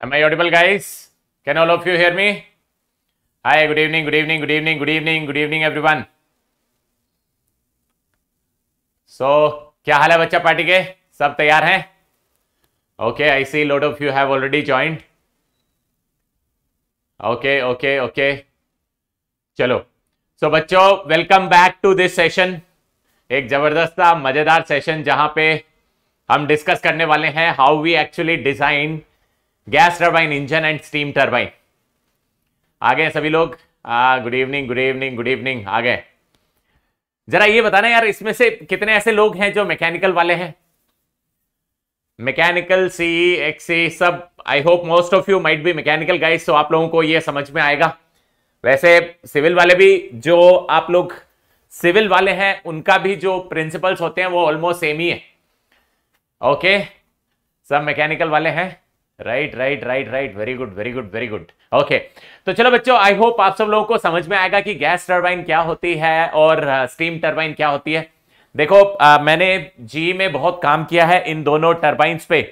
Am I audible, guys? Can all of you hear me? Hi, good evening, good evening, good evening, good evening, good evening, everyone. So, क्या हाल है बच्चा party के सब तैयार हैं okay I see lots of you have already joined okay okay okay चलो so so, बच्चों welcome back to this session एक ज़बरदस्त मज़ेदार सेशन जहाँ पे हम डिस्कस करने वाले हैं how we actually design gas turbine engine and steam turbine आ गए सभी लोग? Good evening good evening good evening आ गए जरा ये बताना यार, इसमें से कितने ऐसे लोग हैं जो मैकेनिकल वाले हैं? मैकेनिकल सी एक्सी सब I hope most of you might be mechanical guys तो आप लोगों को ये समझ में आएगा। वैसे सिविल वाले भी, जो आप लोग सिविल वाले हैं, उनका भी जो प्रिंसिपल्स होते हैं, वो ऑलमोस्ट सेम ही है। ओके सब मैकेनिकल वाले हैं। Right right right right very good very good very good okay तो चलो बच्चों आई होप आप सब लोगों को समझ में आएगा कि गैस टर्बाइन क्या होती है और स्टीम uh, टर्बाइन क्या होती है। देखो आ, uh, मैंने जी में बहुत काम किया है इन दोनों टर्बाइंस पे।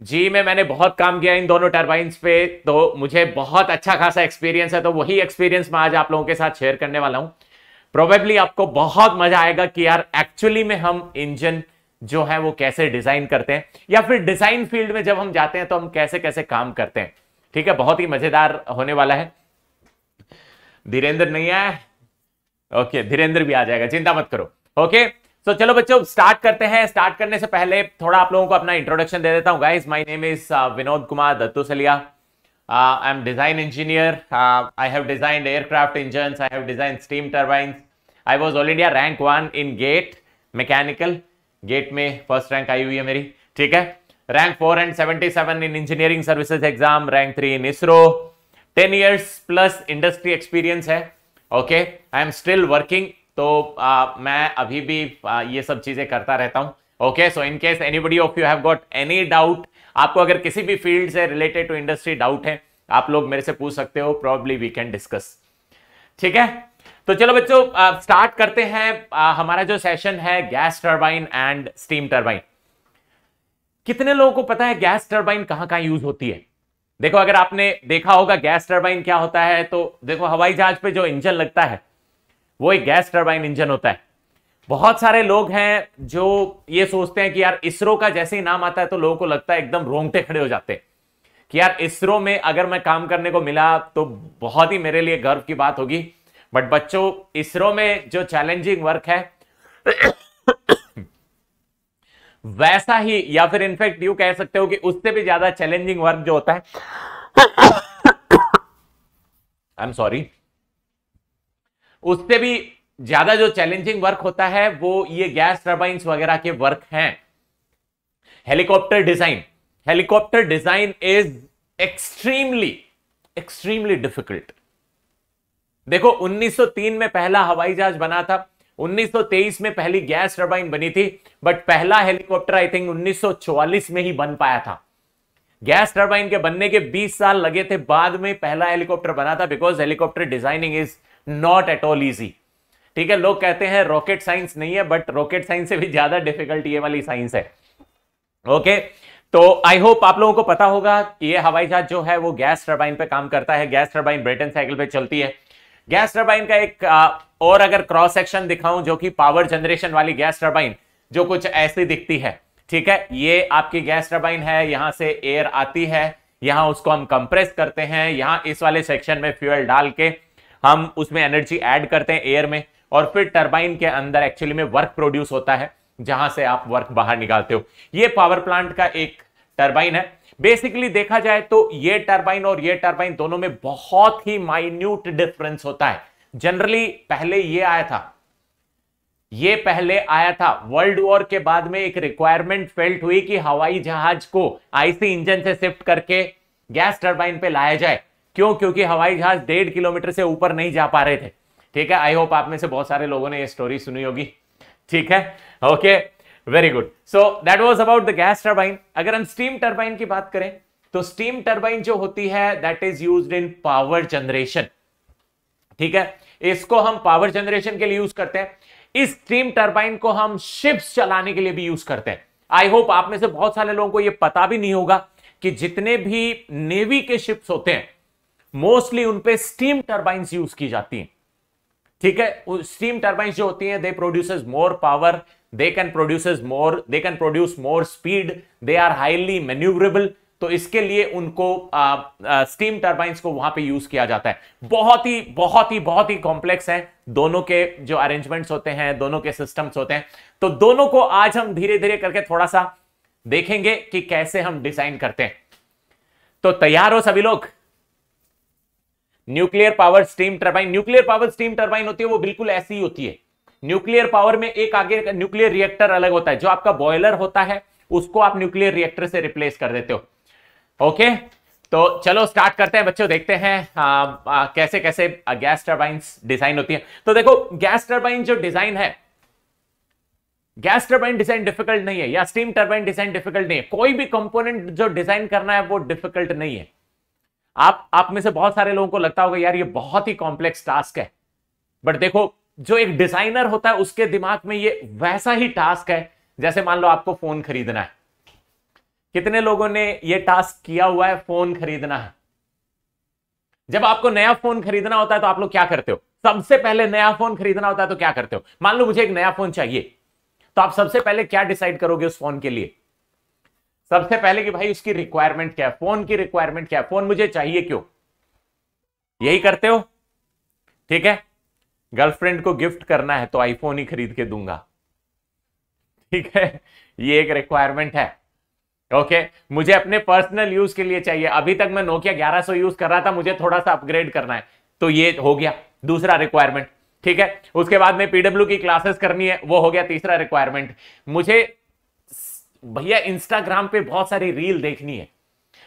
जी में मैंने बहुत काम किया इन दोनों टर्बाइंस पे तो मुझे बहुत अच्छा खासा एक्सपीरियंस है तो वही एक्सपीरियंस मैं आज आप लोगों के साथ शेयर करने वाला हूँ। प्रोबेबली आपको बहुत मज़ा आएगा कि यार एक्चुअली में हम इंजन जो है वो कैसे डिज़ाइन करते हैं, या फिर डिज़ाइन फ़ील्ड में जब हम जाते हैं तो हम कैसे कैसे काम करते हैं। ठीक है, बहुत ही मज़ेदार होने वाला है। धीरेन्द्र नहीं आया ओके धीरेन्द्र भी आ जाएगा, चिंता मत करो। ओके तो चलो बच्चों स्टार्ट करते हैं। स्टार्ट करने से पहले थोड़ा आप लोगों को अपना इंट्रोडक्शन दे देता हूँ guys my name is Vinod Kumar Dattu Saliya I am design engineer I have designed aircraft engine I have design steam turbines I was all India rank one in GATE mechanical GATE में first rank आई हुई है मेरी। ठीक है? Rank four and seventy seven in engineering services exam rank three in ISRO ten years plus industry experience है। Okay I am still working तो आ, मैं अभी भी आ, ये सब चीज़ें करता रहता हूँ। Okay so in case anybody of you have got any doubt आपको अगर किसी भी फ़ील्ड से रिलेटेड टू इंडस्ट्री डाउट है आप लोग मेरे से पूछ सकते हो प्रॉब्ली वी कैन डिस्कस ठीक है? तो चलो बच्चों स्टार्ट करते हैं। आ, हमारा जो सेशन है gas turbine and steam turbine कितने लोगों को पता है गैस टर्बाइन कहाँ कहाँ यूज़ होती है? देखो अगर आपने देखा होगा गैस टर्बाइन क्या होता है तो देखो हवाई जहाज़ पे जो इंजन लगता है वो एक गैस टर्बाइन इंजन होता है। बहुत सारे लोग हैं जो ये सोचते हैं कि यार इसरो का जैसे ही नाम आता है तो लोगों को लगता है एकदम रोंगटे खड़े हो जाते हैं। कि यार इसरो में अगर मैं काम करने को मिला तो बहुत ही मेरे लिए गर्व की बात होगी। बट बच्चों, इसरो में जो चैलेंजिंग वर्क है, वैसा ही, या फिर इनफैक्ट यू कह सकते हो कि उससे भी ज़्यादा चैलेंजिंग वर्क जो होता है। आई एम सॉरी उससे भी ज़्यादा जो चैलेंजिंग वर्क होता है, वो ये गैस टर्बाइंस वगैरह के वर्क हैं। Helicopter design helicopter design is extremely extremely difficult देखो 1903 में पहला हवाई जहाज़ बना था 1923 में पहली गैस टर्बाइन बनी थी बट पहला हेलीकॉप्टर आई थिंक 1944 में ही बन पाया था। गैस टर्बाइन के बनने के 20 साल लगे थे, बाद में पहला हेलीकॉप्टर बना था because helicopter designing is not at all easy ठीक है, लोग कहते हैं रॉकेट साइंस नहीं है बट रॉकेट साइंस से भी ज़्यादा डिफ़िकल्ट ये वाली साइंस है। ओके? तो आई होप आप लोगों को पता होगा कि ये हवाई जहाज़ जो है, वो गैस टर्बाइन पे काम करता है, गैस टर्बाइन ब्रिटेन साइकिल पे चलती है। गैस टर्बाइन का एक और अगर क्रॉस सेक्शन दिखाऊँ जो कि पावर जनरेशन वाली गैस टर्बाइन, जो कुछ ऐसी दिखती है, ठीक है? ये आपकी गैस टर्बाइन है, यहाँ से एयर आती है, यहाँ उसको हम कंप्रेस करते हैं, यहाँ इस वाले सेक्शन में फ्यूल डाल के हम उसमें एनर्जी ऐड करते हैं एयर में, और फिर टर्बाइन के अंदर एक्चुअली में वर्क प्रोड्यूस होता है, जहाँ से आप वर्क बाहर निकालते हो। ये पावर प्लांट का एक टर्बाइन है बेसिकली देखा जाए तो ये टर्बाइन और ये टर्बाइन दोनों में बहुत ही माइन्यूट डिफरेंस होता है। जनरली पहले ये आया था। ये पहले आया था। वर्ल्ड वॉर के बाद में एक रिक्वायरमेंट फेल्ट हुई कि हवाई जहाज़ को आईसी इंजन से शिफ्ट करके गैस टर्बाइन पे लाया जाए। क्यों? क्योंकि हवाई जहाज़ डेढ़ किलोमीटर से ऊपर नहीं जा पा रहे थे। ठीक है? आई होप आप में से बहुत सारे लोगों ने ये स्टोरी सुनी होगी। ठीक है? Okay very good so that was about the gas turbine अगर हम स्टीम टर्बाइन की बात करें तो स्टीम टर्बाइन जो होती है that is use in power generation ठीक है? इसको हम पावर जनरेशन के लिए यूज़ करते हैं। इस स्टीम टर्बाइन को हम शिप्स चलाने के लिए भी यूज़ करते हैं। आई होप आप में से बहुत सारे लोगों को यह पता भी नहीं होगा कि जितने भी नेवी के शिप्स होते हैं मोस्टली उनपे स्टीम टर्बाइन यूज़ की जाती हैं। ठीक है स्टीम टर्बाइंस जो होती हैं they produces more power they can produces more they can produce more speed they are highly manoeuvrable तो इसके लिए उनको आ, आ, स्टीम टर्बाइंस को वहाँ पे यूज़ किया जाता है। बहुत ही बहुत ही बहुत ही कॉम्प्लेक्स है। दोनों के जो अरेंजमेंट्स होते हैं दोनों के सिस्टम्स होते हैं। तो दोनों को आज हम धीरे धीरे करके थोड़ा सा देखेंगे कि कैसे हम डिज़ाइन करते हैं। तो तैयार हो सभी लोग? Nuclear power steam turbine nuclear power steam turbine होती है वो बिल्कुल ऐसी ही होती है। न्यूक्लियर पावर में एक आगे न्यूक्लियर रिएक्टर अलग होता है। जो आपका बॉयलर होता है उसको आप न्यूक्लियर रिएक्टर से रिप्लेस कर देते हो। ओके तो चलो स्टार्ट करते हैं बच्चों देखते हैं आ, आ, कैसे कैसे गैस टर्बाइंस डिज़ाइन होती है। तो देखो गैस टर्बाइन जो डिज़ाइन है गैस टर्बाइन डिज़ाइन डिफ़िकल्ट नहीं है या स्टीम टर्बाइन डिज़ाइन डिफ़िकल्ट नहीं है। कोई भी कंपोनेंट जो डिज़ाइन करना है वो डिफ़िकल्ट नहीं है। आप आप में से बहुत सारे लोगों को लगता होगा, यार, ये बहुत ही कॉम्प्लेक्स टास्क है. बट देखो, जो एक डिज़ाइनर होता है, उसके दिमाग में ये वैसा ही टास्क है, जैसे मान लो आपको फ़ोन खरीदना है। कितने लोगों ने ये टास्क किया हुआ है फ़ोन खरीदना है? जब आपको नया फ़ोन खरीदना होता है तो आप लोग क्या करते हो? सबसे पहले नया फ़ोन खरीदना होता है तो क्या करते हो? मान लो मुझे एक नया फ़ोन चाहिए तो आप सबसे पहले क्या डिसाइड करोगे उस फ़ोन के लिए? सबसे पहले कि भाई उसकी रिक्वायरमेंट क्या है? फ़ोन की रिक्वायरमेंट क्या है? फ़ोन मुझे चाहिए क्यों? यही करते हो? ठीक है? गर्लफ्रेंड को गिफ्ट करना है तो आईफोन ही खरीद के दूँगा। ठीक है? ये एक रिक्वायरमेंट है। ओके मुझे अपने पर्सनल यूज़ के लिए चाहिए। अभी तक मैं नोकिया 1100 यूज़ कर रहा था, मुझे थोड़ा सा अपग्रेड करना है। तो ये हो गया दूसरा रिक्वायरमेंट ठीक है? उसके बाद में पीडब्ल्यू की क्लासेस करनी है, वो हो गया तीसरा रिक्वायरमेंट मुझे भैया इंस्टाग्राम पे बहुत सारी रील देखनी है।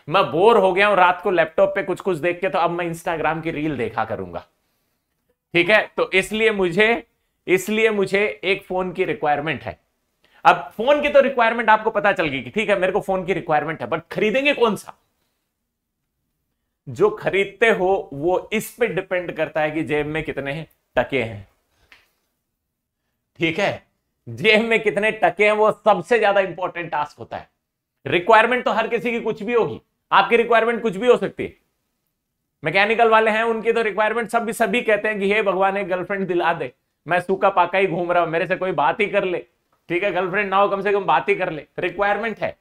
मैं बोर हो गया हूँ, रात को लैपटॉप पे कुछ कुछ देख के तो अब मैं इंस्टाग्राम की रील देखा करूँगा। ठीक है? तो इसलिए मुझे इसलिए मुझे एक फ़ोन की रिक्वायरमेंट है। अब फ़ोन की तो रिक्वायरमेंट आपको पता चल गई कि ठीक है, मेरे को फ़ोन की रिक्वायरमेंट है बट खरीदेंगे कौन सा? जो खरीदते हो, वो इस पे डिपेंड करता है कि जेब में कितने टके हैं। ठीक है? जेब में कितने टके हैं, वो सबसे ज़्यादा इंपॉर्टेंट टास्क होता है। रिक्वायरमेंट तो हर किसी की कुछ भी होगी। आपकी रिक्वायरमेंट कुछ भी हो सकती है। मैकेनिकल वाले हैं, उनकी तो रिक्वायरमेंट सब भी, सभी कहते हैं कि, हे भगवान, एक गर्लफ्रेंड दिला दे। मैं सूखा पाका ही घूम रहा हूँ, मेरे से कोई बात ही कर ले। ठीक है गर्लफ्रेंड ना हो, कम से कम बात ही कर ले। रिक्वायरमेंट है।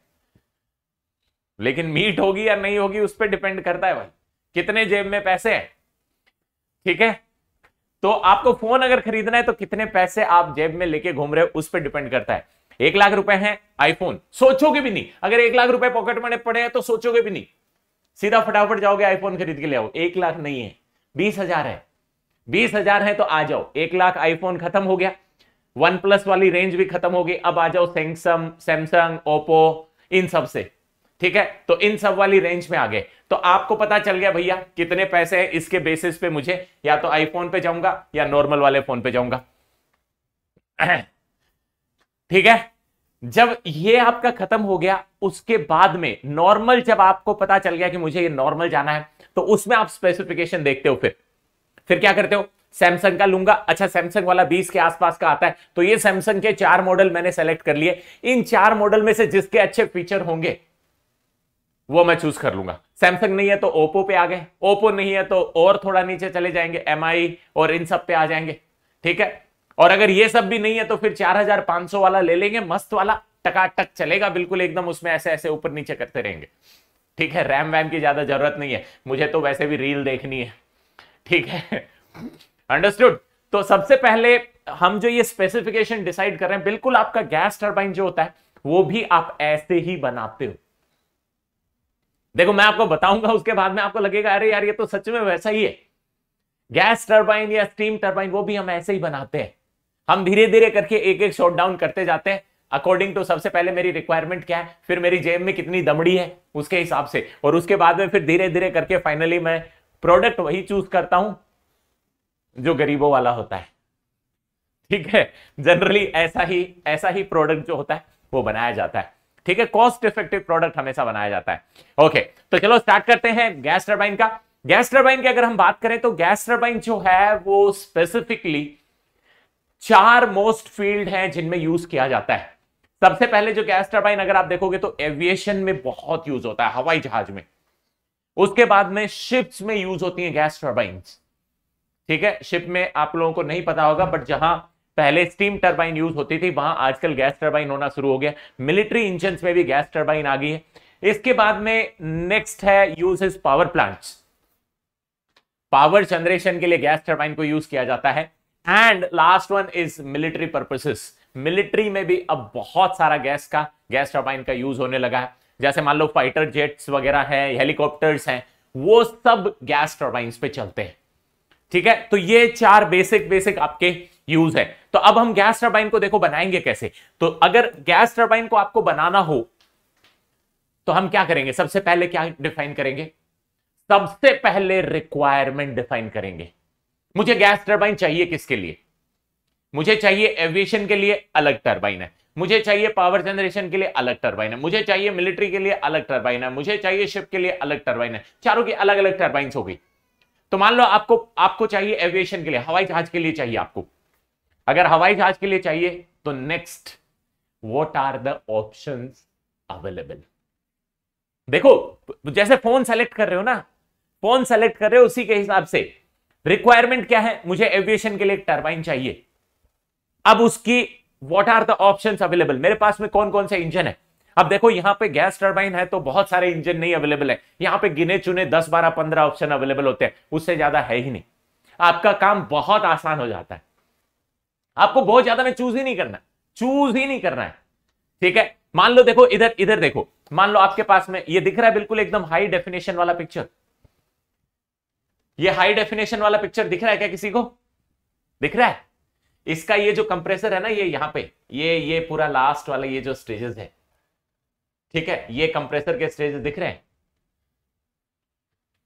लेकिन मीट होगी या नहीं होगी, उस पर डिपेंड करता है भाई। कितने जेब में पैसे हैं? ठीक है? तो आपको फ़ोन अगर खरीदना है तो कितने पैसे आप जेब में लेके घूम रहे हो, उस पर डिपेंड करता है। एक लाख रुपए है आईफोन सोचोगे भी नहीं। अगर एक लाख रुपए पॉकेट में पड़े हैं तो सोचोगे भी नहीं। सीधा फटाफट जाओगे आईफोन खरीद के ले आओ। एक लाख नहीं है, बीस हज़ार है। बीस हज़ार है तो आ जाओ। एक लाख आईफोन खत्म हो गया। वन प्लस वाली रेंज भी खत्म हो गई। अब आ जाओ सैमसंग सैमसंग ओप्पो इन सबसे। ठीक है? तो इन सब वाली रेंज में आ गए तो आपको पता चल गया भैया कितने पैसे हैं इसके बेसिस पे मुझे। या तो आईफोन पे जाऊँगा या नॉर्मल वाले फ़ोन पे जाऊँगा। ठीक है? जब ये आपका खत्म हो गया, उसके बाद में नॉर्मल जब आपको पता चल गया कि मुझे ये नॉर्मल जाना है तो उसमें आप स्पेसिफिकेशन देखते हो फिर। फिर क्या करते हो? सैमसंग का लूँगा। अच्छा सैमसंग वाला 20 के आसपास का आता है तो ये सैमसंग के चार मॉडल मैंने सेलेक्ट कर लिए। इन चार मॉडल में से जिसके अच्छे फीचर होंगे वो मैं चूज़ कर लूँगा। सैमसंग नहीं है तो ओप्पो पे आ गए। ओप्पो नहीं है तो और थोड़ा नीचे चले जाएँगे। एम और इन सब पे आ जाएँगे। ठीक है? और अगर ये सब भी नहीं है तो फिर 4500 वाला ले लेंगे। मस्त वाला। टकाटक चलेगा बिल्कुल एकदम उसमें ऐसे ऐसे ऊपर नीचे करते रहेंगे। ठीक है? रैम वैम की ज़्यादा ज़रूरत नहीं है। मुझे तो वैसे भी रील देखनी है। ठीक है? अंडरस्टूड तो सबसे पहले हम जो ये स्पेसिफिकेशन डिसाइड कर रहे हैं, बिल्कुल आपका गैस टर्बाइन जो होता है, वो भी आप ऐसे ही बनाते हो। देखो, मैं आपको बताऊँगा, उसके बाद में आपको लगेगा, अरे यार, ये तो सच में वैसा ही है। गैस टर्बाइन या स्टीम टर्बाइन, वो भी हम ऐसे ही बनाते हैं। हम धीरे धीरे करके एक एक शॉट डाउन करते जाते हैं। अकॉर्डिंग टू सबसे पहले मेरी रिक्वायरमेंट क्या है, फिर मेरी जेब में कितनी दमड़ी है, उसके हिसाब से। और उसके बाद में फिर धीरे धीरे करके फाइनली मैं प्रोडक्ट वही चूज़ करता हूँ, जो गरीबों वाला होता है। ठीक है? जनरली ऐसा ही ऐसा ही प्रोडक्ट जो होता है, वो बनाया जाता है। ठीक है? कॉस्ट इफ़ेक्टिव प्रोडक्ट हमेशा बनाया जाता है। ओके तो चलो स्टार्ट करते हैं गैस टर्बाइन का। गैस टर्बाइन की अगर हम बात करें तो गैस टर्बाइन जो है, वो स्पेसिफिकली चार मोस्ट फ़ील्ड हैं जिनमें यूज़ किया जाता है। सबसे पहले जो गैस टर्बाइन अगर आप देखोगे तो एविएशन में बहुत यूज़ होता है, हवाई जहाज़ में। उसके बाद में शिप्स में यूज़ होती है गैस टर्बाइंस ठीक है? शिप में आप लोगों को नहीं पता होगा बट जहाँ पहले स्टीम टर्बाइन यूज़ होती थी, वहाँ आजकल गैस टर्बाइन होना शुरू हो गया। मिलिट्री इंजन में भी गैस टर्बाइन आ गई है। इसके बाद में नेक्स्ट है use is power plants power generation के लिए गैस टर्बाइन को यूज़ किया जाता है। And last one is military purposes military में भी अब बहुत सारा गैस का गैस टर्बाइन का यूज़ होने लगा है। जैसे मान लो फाइटर जेट्स वगैरह है हेलीकॉप्टर्स हैं, वो सब गैस टर्बाइन पे चलते हैं। ठीक है? तो ये चार बेसिक बेसिक आपके यूज़ है। तो अब हम गैस टर्बाइन को देखो बनाएँगे कैसे? तो अगर गैस टर्बाइन को आपको बनाना हो तो हम क्या करेंगे? सबसे पहले क्या डिफाइन करेंगे? सबसे पहले रिक्वायरमेंट डिफाइन करेंगे। मुझे गैस टर्बाइन चाहिए किसके लिए? मुझे चाहिए एविएशन के लिए अलग टर्बाइन है। मुझे चाहिए पावर जनरेशन के लिए अलग टर्बाइन है। मुझे चाहिए मिलिट्री के लिए अलग टर्बाइन है। मुझे चाहिए शिप के लिए अलग टर्बाइन है। चारों की अलग अलग टर्बाइन हो गई। तो मान लो आपको आपको चाहिए एविएशन के लिए, हवाई जहाज़ के लिए चाहिए आपको। अगर हवाई जहाज़ के लिए चाहिए तो next what are the option available देखो, जैसे फ़ोन सेलेक्ट कर रहे हो ना फ़ोन सेलेक्ट कर रहे हो उसी के हिसाब से। रिक्वायरमेंट क्या है? मुझे एविएशन के लिए एक टर्बाइन चाहिए। अब उसकी what are the option available मेरे पास में कौन कौन से इंजन है? अब देखो, यहाँ पे गैस टर्बाइन है तो बहुत सारे इंजन नहीं अवेलेबल है। यहाँ पे गिने चुने 10 12 15 ऑप्शन अवेलेबल होते हैं। उससे ज़्यादा है ही नहीं। आपका काम बहुत आसान हो जाता है। आपको बहुत ज़्यादा में चूज़ ही नहीं करना चूज़ ही नहीं करना है। ठीक है? मान लो देखो, इधर इधर देखो। मान लो आपके पास में, ये दिख रहा है बिल्कुल एकदम हाई डेफिनेशन वाला पिक्चर ये हाई डेफिनेशन वाला पिक्चर दिख रहा है क्या किसी को? दिख रहा है। इसका ये जो कंप्रेसर है ना, ये यहाँ पे, ये ये पूरा लास्ट वाला, ये जो स्टेजेस है। ठीक है? ये कंप्रेसर के स्टेजेस दिख रहे हैं।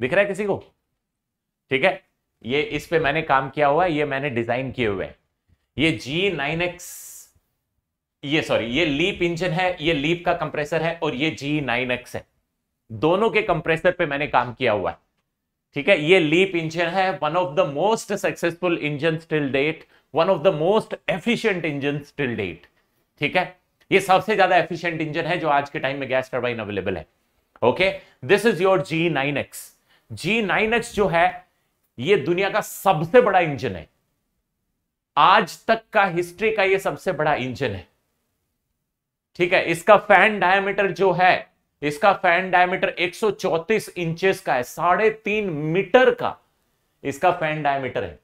दिख रहा है किसी को? ठीक है? ये इस पे मैंने काम किया हुआ है, ये मैंने डिज़ाइन किए हुए हैं। ये जी नाइन एक्स ये सॉरी ये लीप इंजन है, ये लीप का कंप्रेसर है और ये जी नाइन एक्स है। दोनों के कंप्रेसर पे मैंने काम किया हुआ है। ठीक है, ये लीप इंजन है one of the most successful engine still date one of the most efficient engine still date ठीक है, ये सबसे ज़्यादा एफिशिएंट इंजन है जो आज के टाइम में गैस टर्बाइन अवेलेबल है। Okay this is your G nine X G nine X जो है, ये दुनिया का सबसे बड़ा इंजन है। आज तक का हिस्ट्री का ये सबसे बड़ा इंजन है। ठीक है, इसका फ़ैन डायमीटर जो है, इसका फ़ैन डायमीटर 134 इंचेस का है, साढ़े तीन मीटर का इसका फ़ैन डायमीटर है।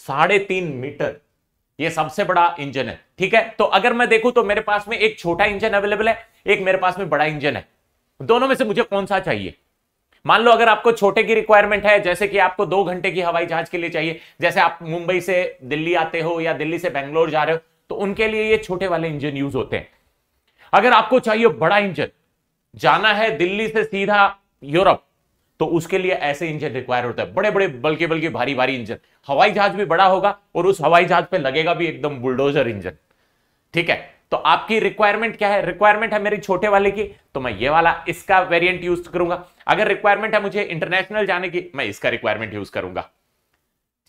साढ़े तीन मीटर, ये सबसे बड़ा इंजन है। ठीक है तो अगर मैं देखूँ तो मेरे पास में एक छोटा इंजन अवेलेबल है, एक मेरे पास में बड़ा इंजन है। दोनों में से मुझे कौन सा चाहिए? मान लो अगर आपको छोटे की रिक्वायरमेंट है, जैसे कि आपको दो घंटे की हवाई जहाज़ के लिए चाहिए, जैसे आप मुंबई से दिल्ली आते हो या दिल्ली से बैंगलोर जा रहे हो तो उनके लिए ये छोटे वाले इंजन यूज़ होते हैं। अगर आपको चाहिए बड़ा इंजन जाना है दिल्ली से सीधा यूरोप तो उसके लिए ऐसे इंजन रिक्वायर होता है। बड़े बड़े बल्कि बल्कि भारी भारी इंजन हवाई जहाज़ भी बड़ा होगा और उस हवाई जहाज़ पे लगेगा भी एकदम बुलडोजर इंजन ठीक है? तो आपकी रिक्वायरमेंट क्या है? रिक्वायरमेंट है मेरी छोटे वाले की तो मैं ये वाला, इसका वेरिएंट यूज़ करूँगा। अगर रिक्वायरमेंट है मुझे इंटरनेशनल जाने की, मैं इसका रिक्वायरमेंट यूज़ करूँगा।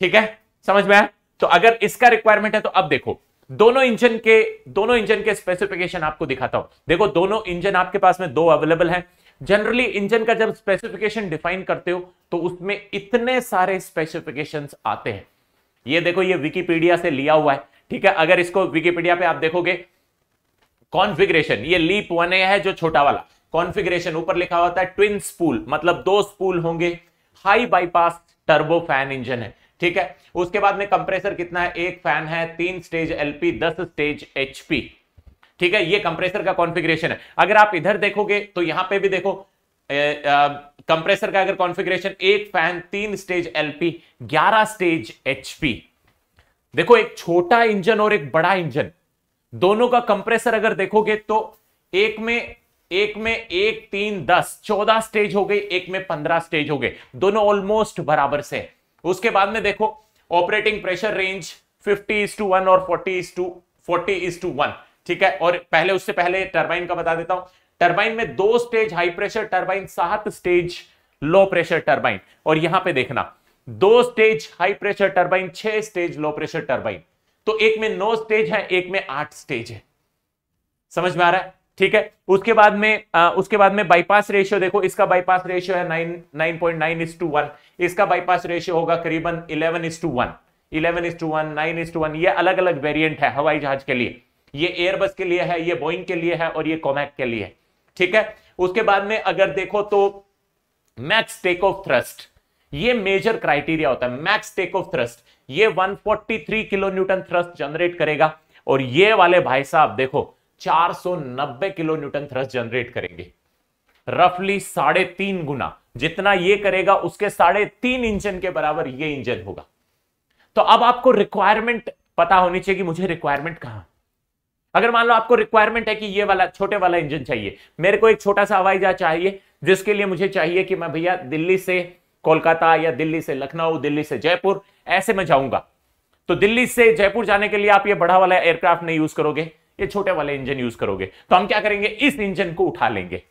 ठीक है? समझ में आया? तो अगर इसका रिक्वायरमेंट है तो अब देखो, दोनों इंजन के, दोनों इंजन के स्पेसिफिकेशन आपको दिखाता हूँ। देखो, दोनों इंजन आपके पास में दो अवेलेबल है। जनरली इंजन का जब स्पेसिफिकेशन डिफाइन करते हो तो उसमें इतने सारे स्पेसिफिकेशन आते हैं। ये देखो, ये विकीपीडिया से लिया हुआ है। ठीक है? अगर इसको विकीपीडिया पे आप देखोगे कॉन्फ़िगरेशन, ये लीप वन ए है जो छोटा वाला। कॉन्फ़िगरेशन, ऊपर लिखा होता है ट्विन स्पूल मतलब दो स्पूल होंगे। High bypass turbo fan engine है, ठीक है? उसके बाद में कंप्रेसर कितना है? एक फ़ैन है, तीन स्टेज एलपी, दस स्टेज एचपी, ठीक है? ये कंप्रेसर का कॉन्फ़िगरेशन है। अगर आप इधर देखोगे तो यहाँ पे भी देखो कंप्रेसर का अगर कॉन्फ़िगरेशन, एक फ़ैन, तीन स्टेज एलपी, ग्यारह स्टेज एचपी। देखो, एक छोटा इंजन और एक बड़ा इंजन दोनों का कंप्रेसर अगर देखोगे तो एक में एक में एक, तीन, दस, चौदह स्टेज हो गई, एक में पंद्रह स्टेज हो गए। दोनों ऑलमोस्ट बराबर से उसके बाद में देखो operating pressure range fifty is to one और forty is to forty is to one ठीक है? और पहले, उससे पहले टर्बाइन का बता देता हूँ। टर्बाइन में दो स्टेज हाई प्रेशर टर्बाइन सात स्टेज लो प्रेशर टर्बाइन और यहाँ पे देखना, दो स्टेज हाई प्रेशर टर्बाइन छह स्टेज लो प्रेशर टर्बाइन तो एक में नौ स्टेज है एक में आठ स्टेज है। समझ में आ रहा है? ठीक है? उसके बाद में आ, उसके बाद में बाईपास रेशियो देखो इसका बाईपास रेशियो है nine nine point nine is to one इसका बाईपास रेशियो होगा करीबन eleven is to one eleven is to one nine is to one ये अलग अलग वेरियंट है हवाई जहाज़ के लिए। ये एयरबस के लिए है ये बोइंग के लिए है और ये कोमैक के लिए। ठीक है? उसके बाद में अगर देखो तो मैक्स टेक ऑफ़ थ्रस्ट ये मेजर क्राइटेरिया होता है। मैक्स टेक ऑफ़ थ्रस्ट ये 143 किलो न्यूटन थ्रस्ट जनरेट करेगा। और ये वाले भाई साहब देखो 490 किलो न्यूटन थ्रस्ट जनरेट करेंगे। रफली साढ़े तीन गुना। जितना ये करेगा, उसके साढ़े तीन इंजन के बराबर ये इंजन होगा। तो अब आपको रिक्वायरमेंट पता होनी चाहिए कि मुझे रिक्वायरमेंट कहाँ? अगर मान लो आपको रिक्वायरमेंट है कि ये वाला, छोटे वाला इंजन चाहिए, मेरे को एक छोटा सा हवाई जहाज़ चाहिए, जिसके लिए मुझे चाहिए कि मैं, भैया, दिल्ली से कोलकाता या दिल्ली से लखनऊ, दिल्ली से जयपुर, ऐसे में जाऊँगा। तो दिल्ली से जयपुर जाने के लिए आप ये बड़ा वाला एयरक्राफ्ट नहीं यूज़ करोगे, ये छोटे वाले इंजन यूज़ करोगे। तो हम क्या करेंगे? इस इंजन को उठा लेंगे।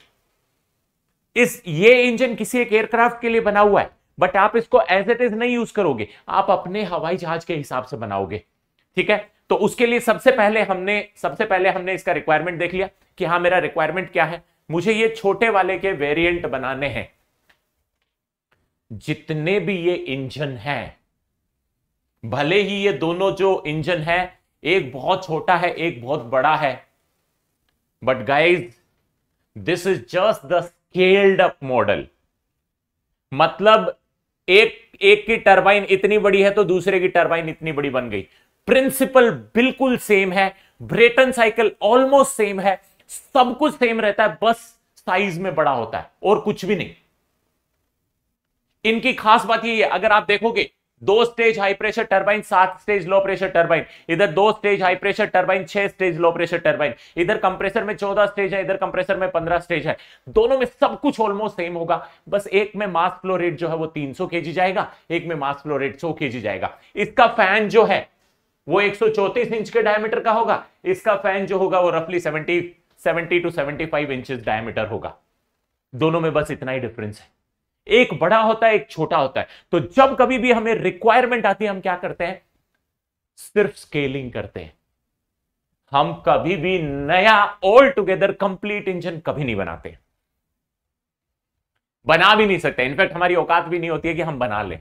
इस, ये इंजन किसी एक एयरक्राफ्ट के लिए बना हुआ है, बट आप इसको एज इट इज़ नहीं यूज़ करोगे। आप अपने हवाई जहाज़ के हिसाब से बनाओगे, ठीक है? तो उसके लिए सबसे पहले हमने, सबसे पहले हमने इसका रिक्वायरमेंट देख लिया कि हाँ मेरा रिक्वायरमेंट क्या है? मुझे ये छोटे वाले के वेरिएंट बनाने हैं। जितने भी ये इंजन हैं, भले ही ये दोनों जो इंजन है, एक बहुत छोटा है, एक बहुत बड़ा है but guys this is just the scaled up model मतलब एक एक की टरबाइन इतनी बड़ी है तो दूसरे की टरबाइन इतनी बड़ी बन गई। प्रिंसिपल बिल्कुल सेम है ब्रेटन साइकिल ऑलमोस्ट सेम है, सब कुछ सेम रहता है, बस साइज़ में बड़ा होता है, और कुछ भी नहीं। इनकी खास बात ये है, अगर आप देखोगे, दो स्टेज हाई प्रेशर टर्बाइन सात स्टेज लो प्रेशर टर्बाइन इधर दो स्टेज हाई प्रेशर टर्बाइन छह स्टेज लो प्रेशर टर्बाइन इधर कंप्रेसर में चौदह स्टेज है, इधर कंप्रेसर में पंद्रह स्टेज है, दोनों में सब कुछ ऑलमोस्ट सेम होगा, बस एक में मास फ्लो रेट जो है वो तीन सौ के जाएगा, एक में मास फ्लो रेट सौ के जाएगा। इसका फ़ैन जो है, वो एक इंच के डायमीटर का होगा, इसका फ़ैन जो होगा वो रफली seventy seventy to seventy five inch diameter होगा। दोनों में बस इतना ही डिफरेंस है। एक बड़ा होता है, एक छोटा होता है। तो जब कभी भी हमें रिक्वायरमेंट आती है, हम क्या करते हैं? सिर्फ़ स्केलिंग करते हैं। हम कभी भी नया ऑल टुगेदर कंप्लीट इंजन कभी नहीं बनाते। बना भी नहीं सकते। इनफैक्ट हमारी औकात भी नहीं होती है कि हम बना लें।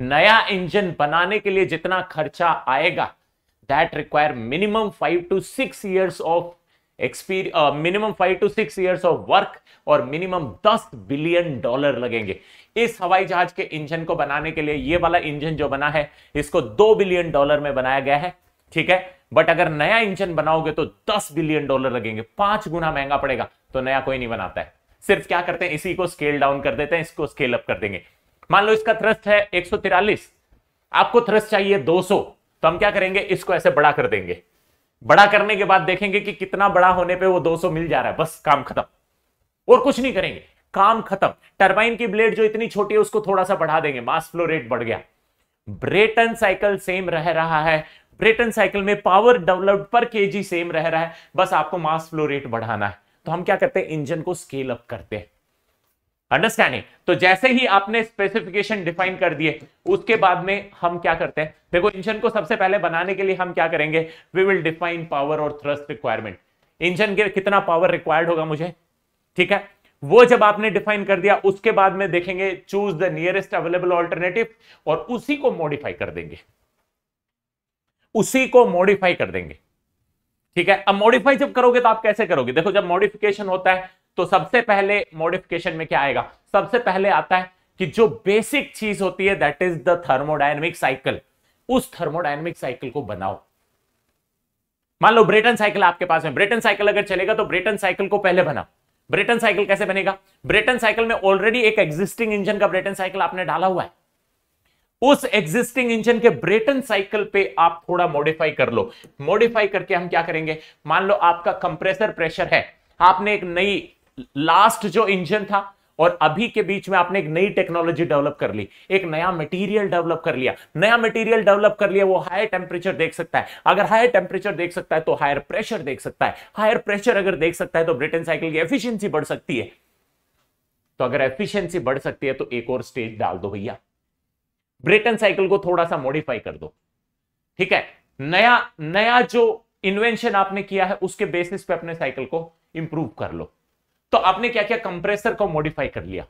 नया इंजन बनाने के लिए जितना खर्चा आएगा that require minimum five to six years of experience minimum five to six years of work और मिनिमम दस बिलियन डॉलर लगेंगे। इस हवाई जहाज़ के इंजन को बनाने के लिए, ये वाला इंजन जो बना है, इसको दो बिलियन डॉलर में बनाया गया है, ठीक है? बट अगर नया इंजन बनाओगे तो दस बिलियन डॉलर लगेंगे। पाँच गुना महँगा पड़ेगा तो नया कोई नहीं बनाता है। सिर्फ़ क्या करते हैं? इसी को स्केल डाउन कर देते हैं, इसको स्केल अप कर देंगे। मान लो इसका थ्रस्ट है एक आपको थ्रस्ट चाहिए 200 तो हम क्या करेंगे? इसको ऐसे बड़ा कर देंगे। बड़ा करने के बाद देखेंगे कि कितना बड़ा होने पे वो 200 मिल जा रहा है। बस, काम खत्म। और कुछ नहीं करेंगे। काम खत्म। टर्बाइन की ब्लेड जो इतनी छोटी है, उसको थोड़ा सा बढ़ा देंगे। मास फ्लो रेट बढ़ गया। ब्रेटन साइकिल सेम रह रहा है। ब्रेटन साइकिल में पावर डेवलप्ड पर केजी सेम रह रहा है। बस आपको मास फ्लो रेट बढ़ाना है। तो हम क्या करते हैं? इंजन को स्केल अप करते हैं। अंडरस्टैंडिंग तो जैसे ही आपने स्पेसिफिकेशन डिफाइन कर दिए, उसके बाद में हम क्या करते हैं? देखो, इंजन को सबसे पहले बनाने के लिए हम क्या करेंगे? वी विल डिफाइन पावर और थ्रस्ट रिक्वायरमेंट इंजन के कितना पावर रिक्वायर्ड होगा मुझे? ठीक है? वो जब आपने डिफाइन कर दिया, उसके बाद में देखेंगे choose the nearest available alternative और उसी को मॉडिफाई कर देंगे। उसी को मॉडिफाई कर देंगे। ठीक है? अब मॉडिफाई जब करोगे तो आप कैसे करोगे? देखो, जब मॉडिफिकेशन होता है तो सबसे पहले मॉडिफिकेशन में क्या आएगा? सबसे पहले आता है कि जो बेसिक चीज़ होती है that is the thermodynamic cycle उस थर्मोडायनेमिक साइकिल को बनाओ। मान लो ब्रेटन साइकिल आपके पास में ब्रेटन साइकिल अगर चलेगा तो ब्रेटन साइकिल को पहले बनाओ। ब्रेटन साइकिल कैसे बनेगा? ब्रेटन साइकिल में ऑलरेडी एक एग्जिस्टिंग इंजन का ब्रेटन साइकिल आपने डाला हुआ है। उस एग्जिस्टिंग इंजन के ब्रेटन साइकिल पे आप थोड़ा मॉडिफाई कर लो। मॉडिफाई करके हम क्या करेंगे? मान लो आपका कंप्रेसर प्रेशर है। आपने एक नई लास्ट जो इंजन था, और अभी के बीच में आपने एक नई टेक्नोलॉजी डेवलप कर ली, एक नया मटेरियल डेवलप कर लिया। नया मटेरियल डेवलप कर लिया, वो हायर टेम्परेचर देख सकता है। अगर हायर टेम्परेचर देख सकता है तो हायर प्रेशर देख सकता है। हायर प्रेशर अगर देख सकता है तो ब्रिटेन साइकिल की एफिशिएंसी बढ़ सकती है। तो अगर एफिशिएंसी बढ़ सकती है तो एक और स्टेज डाल दो भैया। ब्रिटेन साइकिल को थोड़ा सा मॉडिफाई कर दो। ठीक है? नया नया जो इन्वेंशन आपने किया है, उसके बेसिस पे अपने साइकिल को इंप्रूव कर लो। तो आपने क्या किया? कंप्रेसर को मॉडिफाई कर लिया।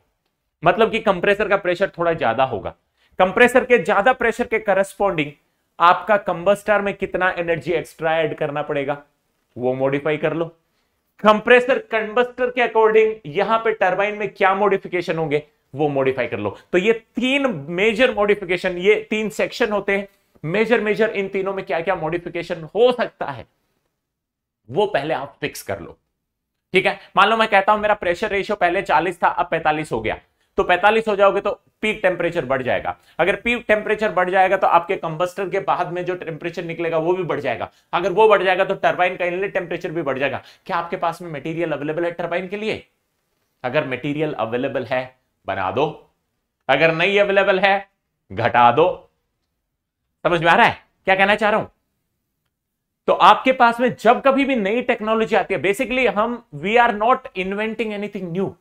मतलब कि कंप्रेसर का प्रेशर थोड़ा ज़्यादा होगा। कंप्रेसर के ज़्यादा प्रेशर के करस्पॉन्डिंग आपका कंबस्टर में कितना एनर्जी एक्स्ट्रा ऐड करना पड़ेगा, वो मॉडिफाई कर लो। कंप्रेसर कंबस्टर के अकॉर्डिंग यहाँ पे टरबाइन में क्या मॉडिफिकेशन होंगे, वो मॉडिफाई कर लो। तो ये तीन मेजर मॉडिफिकेशन ये तीन सेक्शन होते हैं। मेजर मेजर इन तीनों में क्या क्या मॉडिफिकेशन हो सकता है, वो पहले आप फिक्स कर लो। ठीक है? मान लो मैं कहता हूँ मेरा प्रेशर रेशियो पहले 40 था, अब 45 हो गया। तो 45 हो जाओगे तो पीक टेम्परेचर बढ़ जाएगा। अगर पीक टेम्परेचर बढ़ जाएगा तो आपके कंबस्टर के बाद में जो टेम्परेचर निकलेगा वो भी बढ़ जाएगा। अगर वो बढ़ जाएगा तो टर्बाइन का इनलेट टेम्परेचर भी बढ़ जाएगा। क्या आपके पास में मटेरियल अवेलेबल है टर्बाइन के लिए? अगर मटेरियल अवेलेबल है, बना दो। अगर नहीं अवेलेबल है, घटा दो। समझ में आ रहा है? क्या कहना चाह रहा हूँ? तो आपके पास में जब कभी भी नई टेक्नोलॉजी आती है बेसिकली हम we are not inventing anything new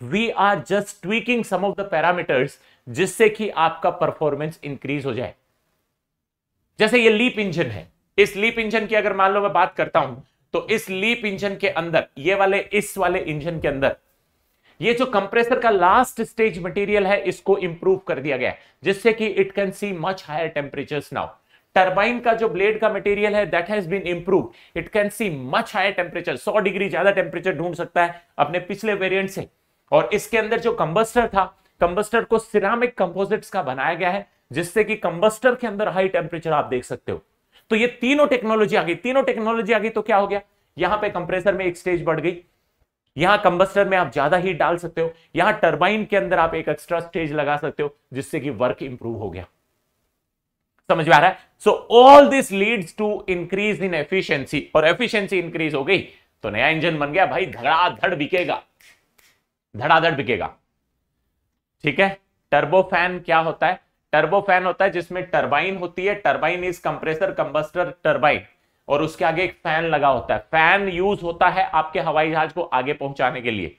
we are just tweaking some of the parameters जिससे कि आपका परफॉर्मेंस इंक्रीज हो जाए। जैसे ये लीप इंजन है। इस लीप इंजन की अगर मान लो मैं बात करता हूँ तो इस लीप इंजन के अंदर, ये वाले, इस वाले इंजन के अंदर, ये जो कंप्रेसर का लास्ट स्टेज मटेरियल है, इसको इंप्रूव कर दिया गया है, जिससे कि it can see much higher temperatures now turbine का जो ब्लेड का मटेरियल है that has been improve it can see much higher temperature 100 degree ज़्यादा टेम्परेचर ढूंढ सकता है अपने पिछले वेरिएंट से। और इसके अंदर जो कंबस्टर था कंबस्टर को सिरामिक कंपोजिट्स का बनाया गया है, जिससे कि कंबस्टर के अंदर हाई टेम्परेचर आप देख सकते हो। तो ये तीनों टेक्नोलॉजी आ गई। तीनों टेक्नोलॉजी आ गई तो क्या हो गया? यहाँ पे कंप्रेसर में एक स्टेज बढ़ गई। यहाँ कंबस्टर में आप ज़्यादा हीट डाल सकते हो। यहाँ टर्बाइन के अंदर आप एक एक्स्ट्रा स्टेज लगा सकते हो, जिससे कि वर्क इंप्रूव हो गया। समझ में आ रहा है? So all this leads to increase in efficiency और एफिशिएंसी इंक्रीज हो गई तो नया इंजन बन गया भाई, धड़ाधड़ बिकेगा। धड़ाधड़ बिकेगा। ठीक है? टर्बो फ़ैन क्या होता है? टर्बो फ़ैन होता है जिसमें टर्बाइन होती है। Turbine is compressor combustor turbine और उसके आगे एक फ़ैन लगा होता है। फ़ैन यूज़ होता है आपके हवाई जहाज़ को आगे पहुँचाने के लिए।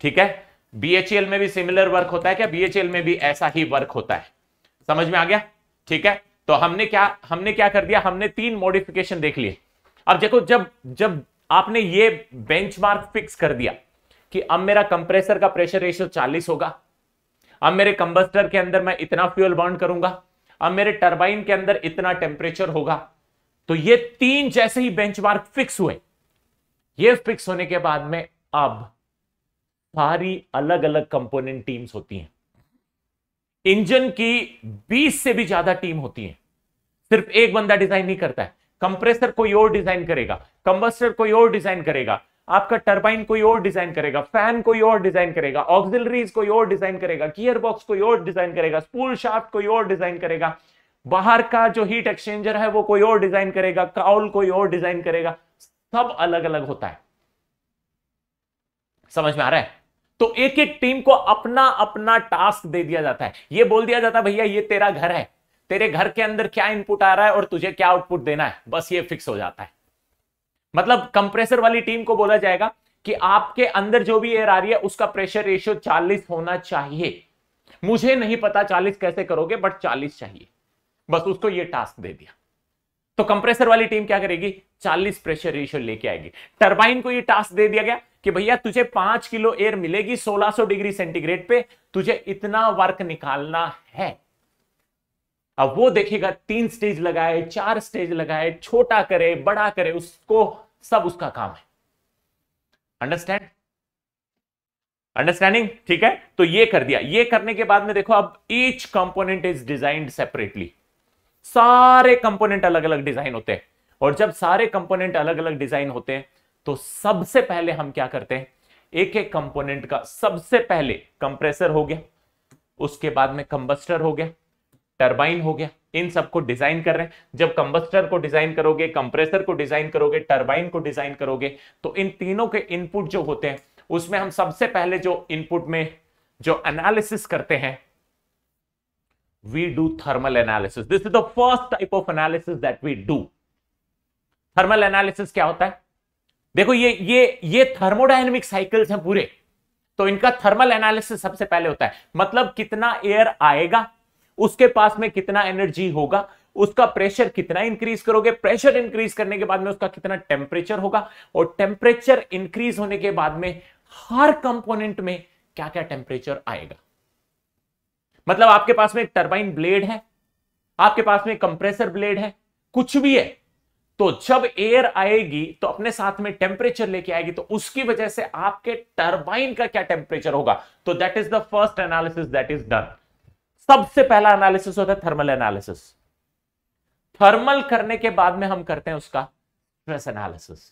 ठीक है? बीएचएल में भी सिमिलर वर्क होता है क्या? बीएचएल में भी ऐसा ही वर्क होता है। समझ में आ गया? ठीक है? तो हमने क्या हमने क्या कर दिया? हमने तीन मॉडिफिकेशन देख लिए। अब देखो, जब जब आपने ये बेंचमार्क फिक्स कर दिया कि अब मेरा कंप्रेसर का प्रेशर रेशियो 40 होगा, अब मेरे कंबस्टर के अंदर मैं इतना फ्यूल बर्न करूँगा, अब मेरे टर्बाइन के अंदर इतना टेम्परेचर होगा तो ये तीन जैसे ही बेंचमार्क फिक्स हुए। ये फिक्स होने के बाद में अब सारी अलग अलग कंपोनेंट टीम्स होती हैं। इंजन की 20 से भी ज़्यादा टीम होती है। सिर्फ़ एक बंदा डिज़ाइन नहीं करता है। कंप्रेसर कोई और डिज़ाइन करेगा, कंबस्टर कोई और डिज़ाइन करेगा, आपका टर्बाइन कोई और डिज़ाइन करेगा, फ़ैन कोई और डिज़ाइन करेगा ऑक्सिलरीज कोई और डिज़ाइन करेगा गियर बॉक्स कोई और डिज़ाइन करेगा स्पूल शाफ्ट कोई और डिज़ाइन करेगा, बाहर का जो हीट एक्सचेंजर है वो कोई और डिज़ाइन करेगा काउल कोई और डिज़ाइन करेगा, सब अलग अलग होता है। समझ में आ रहा है? तो एक एक टीम को अपना अपना टास्क दे दिया जाता है। ये बोल दिया जाता है, भैया, ये तेरा घर है। तेरे घर के अंदर क्या इनपुट आ रहा है और तुझे क्या आउटपुट देना है? बस ये फिक्स हो जाता है। मतलब कंप्रेसर वाली टीम को बोला जाएगा कि आपके अंदर जो भी एयर आ रही है, उसका प्रेशर रेशियो 40 होना चाहिए। मुझे नहीं पता 40 कैसे करोगे बट 40 चाहिए। बस उसको ये टास्क दे दिया। तो कंप्रेसर वाली टीम क्या करेगी? 40 प्रेशर रेशियो लेके आएगी। टर्बाइन को ये टास्क दे दिया गया। कि भैया तुझे पाँच किलो एयर मिलेगी 1600 डिग्री सेंटीग्रेड पे, तुझे इतना वर्क निकालना है। अब वो देखेगा, तीन स्टेज लगाए, चार स्टेज लगाए, छोटा करे, बड़ा करे, उसको सब उसका काम है। अंडरस्टैंड अंडरस्टैंडिंग ठीक है? तो ये कर दिया। ये करने के बाद में देखो, अब each component is designed separately सारे कंपोनेंट अलग अलग डिज़ाइन होते हैं। और जब सारे कंपोनेंट अलग अलग डिज़ाइन होते हैं तो सबसे पहले हम क्या करते हैं? एक एक कंपोनेंट का सबसे पहले कंप्रेसर हो गया, उसके बाद में कंबस्टर हो गया, टरबाइन हो गया, इन सबको डिज़ाइन कर रहे हैं। जब कंबस्टर को डिज़ाइन करोगे, कंप्रेसर को डिज़ाइन करोगे, टरबाइन को डिज़ाइन करोगे तो इन तीनों के इनपुट जो होते हैं, उसमें हम सबसे पहले जो इनपुट में जो एनालिसिस करते हैं we do thermal analysis this is the first type of analysis that we do thermal analysis क्या होता है? देखो ये ये ये थर्मोडाइनमिक साइकिल्स हैं पूरे। तो इनका थर्मल एनालिसिस सबसे पहले होता है। मतलब कितना एयर आएगा, उसके पास में कितना एनर्जी होगा, उसका प्रेशर कितना इंक्रीज करोगे। प्रेशर इंक्रीज करने के बाद में उसका कितना टेम्परेचर होगा और टेम्परेचर इंक्रीज होने के बाद में हर कंपोनेंट में क्या क्या टेम्परेचर आएगा। मतलब आपके पास में एक टर्बाइन ब्लेड है, आपके पास में कंप्रेसर ब्लेड है, कुछ भी है। तो जब एयर आएगी तो अपने साथ में टेम्परेचर लेके आएगी तो उसकी वजह से आपके टर्बाइन का क्या टेम्परेचर होगा? तो that is the first analysis that is done सबसे पहला एनालिसिस होता है थर्मल एनालिसिस थर्मल करने के बाद में हम करते हैं उसका स्ट्रेस एनालिसिस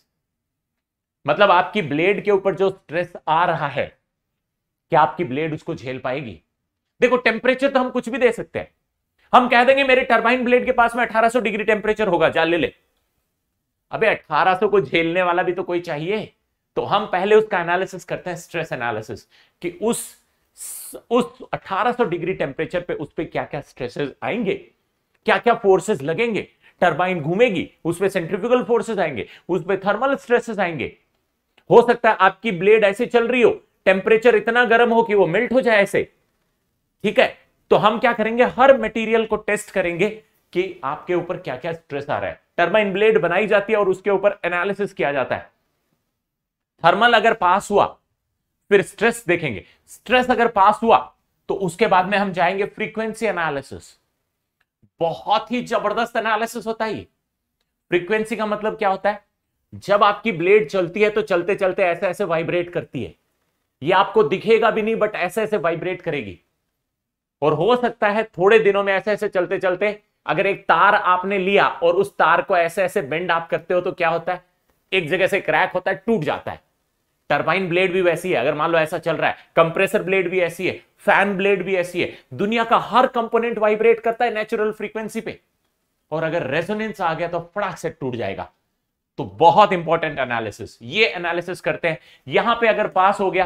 मतलब आपकी ब्लेड के ऊपर जो स्ट्रेस आ रहा है, क्या आपकी ब्लेड उसको झेल पाएगी? देखो टेम्परेचर तो हम कुछ भी दे सकते हैं। हम कह देंगे मेरे टर्बाइन ब्लेड के पास में 1800 डिग्री टेम्परेचर होगा जा ले ले। अबे 1800 को झेलने वाला भी तो कोई चाहिए। तो हम पहले उसका एनालिसिस करते हैं स्ट्रेस एनालिसिस कि उस उस 1800 डिग्री टेम्परेचर पे उस पर क्या क्या स्ट्रेसेस आएँगे? क्या क्या फोर्सेस लगेंगे? टर्बाइन घूमेगी, उस पर सेंट्रिफ्यूगल फोर्सेस आएँगे, उस पर थर्मल स्ट्रेसेस आएँगे। हो सकता है आपकी ब्लेड ऐसे चल रही हो टेम्परेचर इतना गर्म हो कि वो मेल्ट हो जाए ऐसे। ठीक है? तो हम क्या करेंगे? हर मटेरियल को टेस्ट करेंगे कि आपके ऊपर क्या क्या स्ट्रेस आ रहा है। टर्बाइन ब्लेड बनाई जाती है और उसके ऊपर एनालिसिस किया जाता है। थर्मल अगर पास हुआ, फिर स्ट्रेस देखेंगे। स्ट्रेस अगर पास हुआ तो उसके बाद में हम जाएँगे फ्रीक्वेंसी एनालिसिस बहुत ही ज़बरदस्त एनालिसिस होता है फ्रीक्वेंसी का मतलब क्या होता है? जब आपकी ब्लेड चलती है तो चलते चलते ऐसे ऐसे वाइब्रेट करती है। ये आपको दिखेगा भी नहीं बट ऐसे ऐसे वाइब्रेट करेगी। और हो सकता है थोड़े दिनों में ऐसे ऐसे चलते चलते अगर एक तार आपने लिया और उस तार को ऐसे ऐसे बेंड आप करते हो तो क्या होता है? एक जगह से क्रैक होता है, टूट जाता है। टर्बाइन ब्लेड भी वैसी है, अगर मान लो ऐसा चल रहा है, कंप्रेसर ब्लेड भी ऐसी है, फ़ैन ब्लेड भी ऐसी है, दुनिया का हर कंपोनेंट वाइब्रेट करता है नेचुरल फ्रीक्वेंसी पे। और अगर रेजोनेंस आ गया तो फटाक से टूट जाएगा। तो बहुत इंपॉर्टेंट एनालिसिस ये एनालिसिस करते हैं। यहाँ पे अगर पास हो गया,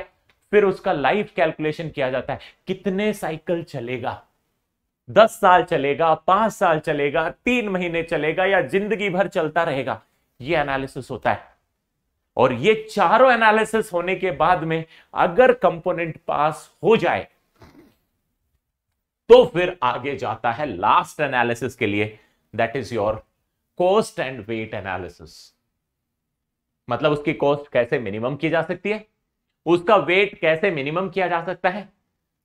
फिर उसका लाइफ कैलकुलेशन किया जाता है। कितने साइकिल चलेगा? दस साल चलेगा, पाँच साल चलेगा, तीन महीने चलेगा या ज़िंदगी भर चलता रहेगा, ये एनालिसिस होता है। और ये चारों एनालिसिस होने के बाद में अगर कंपोनेंट पास हो जाए तो फिर आगे जाता है लास्ट एनालिसिस के लिए that is your cost and weight analysis मतलब उसकी कॉस्ट कैसे मिनिमम की जा सकती है, उसका वेट कैसे मिनिमम किया जा सकता है,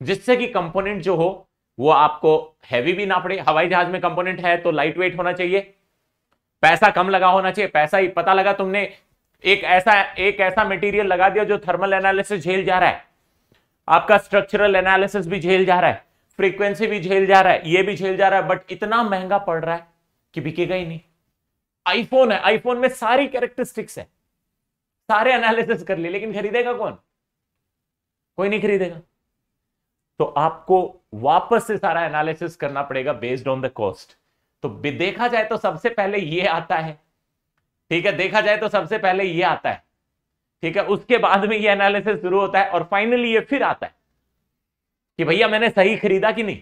जिससे कि कंपोनेंट जो हो वो आपको हैवी भी ना पड़े। हवाई जहाज़ में कंपोनेंट है तो लाइट वेट होना चाहिए। पैसा कम लगा होना चाहिए। पैसा ही पता लगा तुमने। एक ऐसा एक ऐसा मटेरियल लगा दिया जो थर्मल एनालिसिस झेल जा रहा है। आपका स्ट्रक्चरल एनालिसिस भी झेल जा रहा है। फ्रीक्वेंसी भी झेल जा रहा है। ये भी झेल जा रहा है। बट इतना महँगा पड़ रहा है कि बिकेगा ही नहीं। आईफोन है। आईफोन में सारी कैरेक्टरिस्टिक्स है। सारे एनालिसिस कर लिए। लेकिन खरीदेगा कौन? कोई नहीं खरीदेगा। तो आपको वापस से सारा एनालिसिस करना पड़ेगा बेस्ड ऑन द कॉस्ट तो देखा जाए तो सबसे पहले ये आता है। ठीक है, देखा जाए तो सबसे पहले ये आता है। ठीक है, उसके बाद में ये एनालिसिस शुरू होता है और फाइनली ये फिर आता है। कि भैया मैंने सही खरीदा कि नहीं?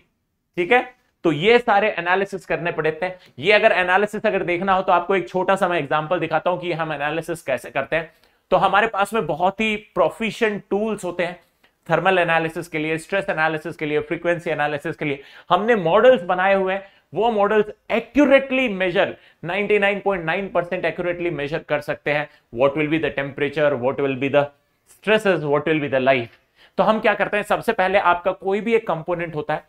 ठीक है तो ये सारे एनालिसिस करने पड़ते हैं ये अगर एनालिसिस अगर देखना हो तो आपको एक छोटा सा मैं एग्जांपल दिखाता हूँ कि हम एनालिसिस कैसे करते हैं। तो हमारे पास में बहुत ही प्रोफिशियंट टूल्स होते हैं। थर्मल एनालिसिस के लिए स्ट्रेस एनालिसिस के लिए फ्रीक्वेंसी एनालिसिस के लिए, हमने मॉडल्स बनाए हुए हैं। वो models accurately measure 99.9 percent accurately measure कर सकते हैं। What will be the temperature what will be the stresses what will be the life तो हम क्या करते हैं? सबसे पहले आपका कोई भी एक कंपोनेंट होता है,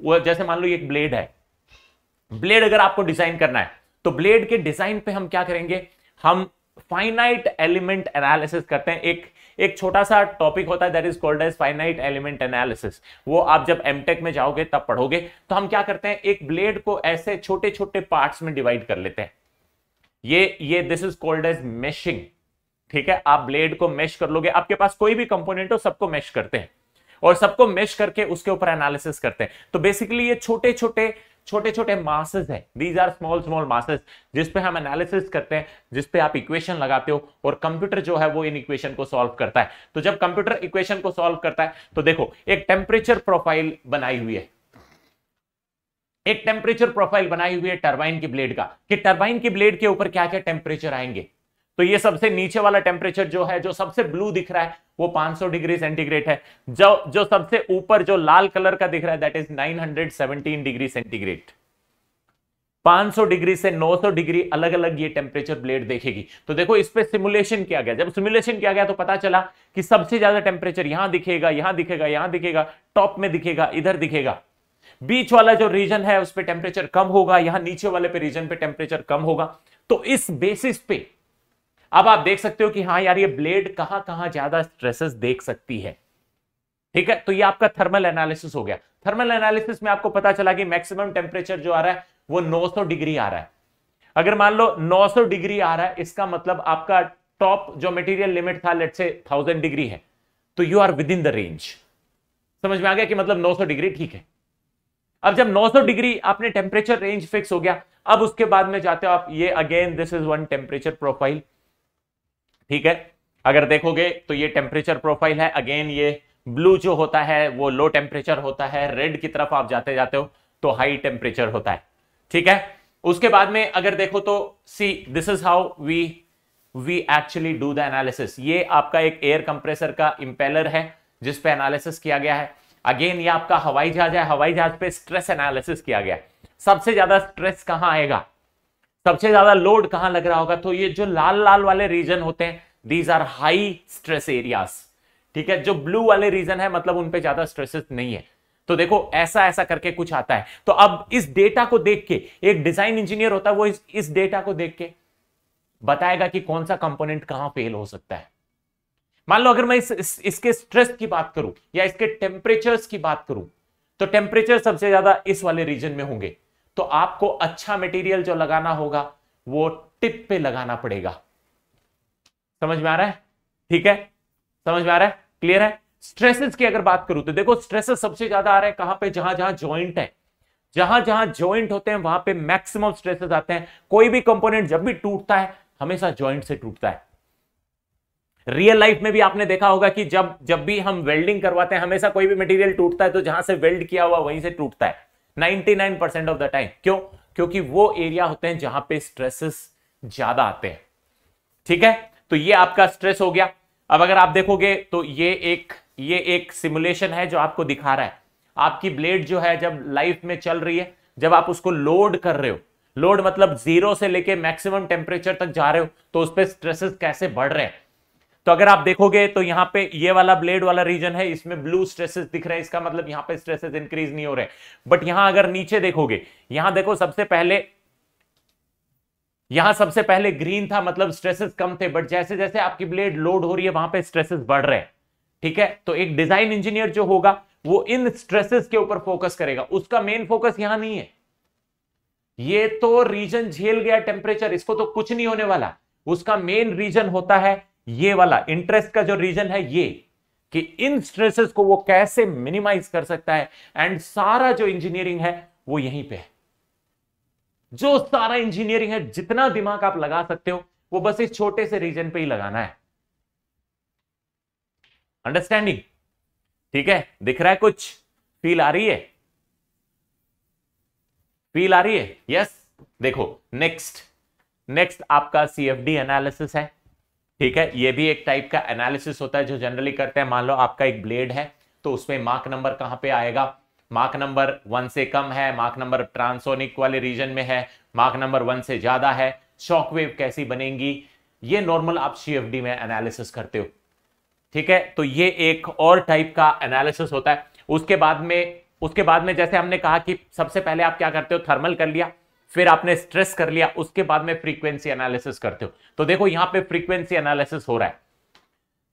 वो जैसे मान लो एक ब्लेड है। ब्लेड अगर आपको डिज़ाइन करना है तो ब्लेड के डिज़ाइन पे हम क्या करेंगे? हम फाइनाइट एलिमेंट एनालिसिस करते हैं। एक एक छोटा सा टॉपिक होता है that is called as finite element analysis वो आप जब एमटेक में जाओगे, तब पढ़ोगे। तो हम क्या करते हैं, एक ब्लेड को ऐसे छोटे छोटे पार्ट्स में डिवाइड कर लेते हैं। ये ये this is called as meshing ठीक है? आप ब्लेड को मेश कर लोगे। आपके पास कोई भी कंपोनेंट हो, सबको मेश करते हैं। और सबको मेश करके उसके ऊपर एनालिसिस करते हैं। तो बेसिकली ये छोटे छोटे छोटे छोटे मासेस हैं। These are small small masses जिस पे हम एनालिसिस करते हैं, जिस पे आप इक्वेशन लगाते हो, और कंप्यूटर जो है वो इन इक्वेशन को सॉल्व करता है। तो जब कंप्यूटर इक्वेशन को सॉल्व करता है तो देखो, एक टेम्परेचर प्रोफ़ाइल बनाई हुई है। एक टेम्परेचर प्रोफ़ाइल बनाई हुई है टर्बाइन की ब्लेड का। कि टर्बाइन की ब्लेड के ऊपर क्या क्या टेम्परेचर आएँगे? तो ये सबसे नीचे वाला टेम्परेचर जो है, जो सबसे ब्लू दिख रहा है, वो 500 डिग्री सेंटीग्रेड है। जो जो सबसे ऊपर, जो लाल कलर का दिख रहा है that is 917 degree centigrade 500 degree से 900 डिग्री अलग अलग ये टेम्परेचर ब्लेड देखेगी। तो देखो, इस पे सिमुलेशन किया गया। जब सिमुलेशन किया गया तो पता चला कि सबसे ज़्यादा टेम्परेचर यहाँ दिखेगा यहाँ दिखेगा यहाँ दिखेगा टॉप में दिखेगा, इधर दिखेगा। बीच वाला जो रीजन है, उस पर टेम्परेचर कम होगा, यहाँ नीचे वाले पे रीजन पे टेम्परेचर कम होगा। तो इस बेसिस पे अब आप देख सकते हो कि हाँ यार, ये ब्लेड कहाँ कहाँ ज़्यादा स्ट्रेसेस देख सकती है। ठीक है? तो ये आपका थर्मल एनालिसिस हो गया। थर्मल एनालिसिस में आपको पता चला कि मैक्सिमम टेम्परेचर जो आ रहा है, वो 900 डिग्री आ रहा है। अगर मान लो 900 डिग्री आ रहा है, इसका मतलब आपका टॉप जो मटेरियल लिमिट था लेट से 1000 डिग्री है तो you are within the range समझ में आ गया कि मतलब 900 डिग्री ठीक है। अब जब 900 डिग्री आपने टेम्परेचर रेंज फिक्स हो गया, अब उसके बाद में जाते हो आप, ये again this is one temperature profile ठीक है? अगर देखोगे तो ये टेम्परेचर प्रोफ़ाइल है। अगेन ये ब्लू जो होता है, वो लो टेम्परेचर होता है। रेड की तरफ़ आप जाते जाते हो तो हाई टेम्परेचर होता है। ठीक है? उसके बाद में अगर देखो तो see this is how we we actually do the analysis ये आपका एक एयर कंप्रेसर का इंपेलर है, जिस पे एनालिसिस किया गया है। अगेन ये आपका हवाई जहाज़ है। हवाई जहाज़ पे स्ट्रेस एनालिसिस किया गया सबसे ज़्यादा स्ट्रेस कहाँ आएगा? सबसे ज़्यादा लोड कहाँ लग रहा होगा? तो ये जो लाल लाल वाले रीजन होते हैं these are high stress areas ठीक है? जो ब्लू वाले रीजन है मतलब उनपे ज़्यादा स्ट्रेसेस नहीं है। तो देखो ऐसा ऐसा करके कुछ आता है। तो अब इस डेटा को देख के एक डिज़ाइन इंजीनियर होता है वो इस, इस डेटा को देख के बताएगा कि कौन सा कंपोनेंट कहाँ फेल हो सकता है। मान लो अगर मैं इस, इस इसके स्ट्रेस की बात करूँ या इसके टेम्परेचर्स की बात करूँ तो टेम्परेचर सबसे ज़्यादा इस वाले रीजन में होंगे। तो आपको अच्छा मटेरियल जो लगाना होगा, वो टिप पे लगाना पड़ेगा। समझ में आ रहा है? ठीक है? समझ में आ रहा है? क्लियर है? स्ट्रेसेस की अगर बात करूँ तो देखो स्ट्रेसेस सबसे ज़्यादा आ रहे हैं कहाँ पे? जहाँ जहाँ ज्वाइंट है। जहाँ जहाँ ज्वाइंट होते हैं, वहाँ पे मैक्सिमम स्ट्रेसेस आते हैं। कोई भी कंपोनेंट जब भी टूटता है, हमेशा ज्वाइंट से टूटता है। रियल लाइफ में भी आपने देखा होगा कि जब जब भी हम वेल्डिंग करवाते हैं, हमेशा कोई भी मटेरियल टूटता है तो जहाँ से वेल्ड किया हुआ, वहीं से टूटता है। 99% ऑफ़ द टाइम क्यों? क्योंकि वो एरिया होते हैं जहाँ पे स्ट्रेसेस ज़्यादा आते हैं। ठीक है? तो ये आपका स्ट्रेस हो गया। अब अगर आप देखोगे तो ये एक ये एक सिमुलेशन है जो आपको दिखा रहा है। आपकी ब्लेड जो है, जब लाइफ में चल रही है, जब आप उसको लोड कर रहे हो लोड मतलब ज़ीरो से लेके मैक्सिमम टेम्परेचर तक जा रहे हो तो उस पर स्ट्रेसेस कैसे बढ़ रहे हैं? तो अगर आप देखोगे तो यहाँ पे ये वाला ब्लेड वाला रीजन है, इसमें ब्लू स्ट्रेसेस दिख रहे हैं, इसका मतलब यहाँ पे स्ट्रेसेस इंक्रीज नहीं हो रहे बट यहाँ अगर नीचे देखोगे, यहाँ देखो सबसे पहले, यहाँ सबसे पहले ग्रीन था मतलब स्ट्रेसेस कम थे बट जैसे जैसे आपकी ब्लेड लोड हो रही है, वहाँ पे स्ट्रेसेस बढ़ रहे हैं। ठीक है? तो एक डिज़ाइन इंजीनियर जो होगा, वो इन स्ट्रेसेस के ऊपर फोकस करेगा। उसका मेन फोकस यहाँ नहीं है। ये तो रीजन झेल गया टेम्परेचर इसको तो कुछ नहीं होने वाला। उसका मेन रीजन होता है ये वाला इंटरेस्ट का जो रीजन है ये, कि इन स्ट्रेसेस को वो कैसे मिनिमाइज कर सकता है? एंड सारा जो इंजीनियरिंग है, वो यहीं पे है। जो सारा इंजीनियरिंग है, जितना दिमाग आप लगा सकते हो, वो बस इस छोटे से रीजन पे ही लगाना है। अंडरस्टैंडिंग ठीक है? दिख रहा है कुछ? फील आ रही है? फील आ रही है? यस देखो नेक्स्ट नेक्स्ट आपका सीएफडी एनालिसिस है। ठीक है? ये भी एक टाइप का एनालिसिस होता है जो जनरली करते हैं। मान लो आपका एक ब्लेड है तो उसमें मार्क नंबर कहाँ पे आएगा? मार्क नंबर वन से कम है मार्क नंबर ट्रांसोनिक वाले रीजन में है मार्क नंबर वन से ज़्यादा है। शॉक वेव कैसी बनेगी? ये नॉर्मल आप सीएफडी में एनालिसिस करते हो। ठीक है? तो ये एक और टाइप का एनालिसिस होता है। उसके बाद में, उसके बाद में जैसे हमने कहा कि सबसे पहले आप क्या करते हो? थर्मल कर लिया। फिर आपने स्ट्रेस कर लिया, उसके बाद में फ्रीक्वेंसी एनालिसिस करते हो। तो देखो, यहाँ पे फ्रीक्वेंसी एनालिसिस हो रहा है।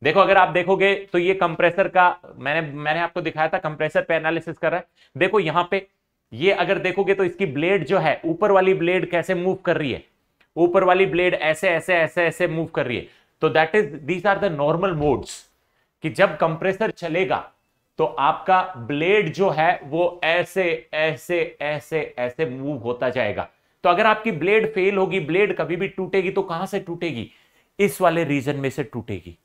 देखो, अगर आप देखोगे तो ये कंप्रेसर का, मैंने मैंने आपको दिखाया था कंप्रेसर पे एनालिसिस कर रहा है। देखो, यहाँ पे, ये अगर देखोगे तो इसकी ब्लेड जो है, ऊपर वाली ब्लेड कैसे मूव कर रही है? ऊपर वाली ब्लेड ऐसे ऐसे ऐसे ऐसे मूव कर रही है। तो that is these are the normal modes कि जब कंप्रेसर चलेगा तो आपका ब्लेड जो है वो ऐसे ऐसे ऐसे ऐसे मूव होता जाएगा। तो अगर आपकी ब्लेड फेल होगी, ब्लेड कभी भी टूटेगी तो कहाँ से टूटेगी? इस वाले रीजन में से टूटेगी।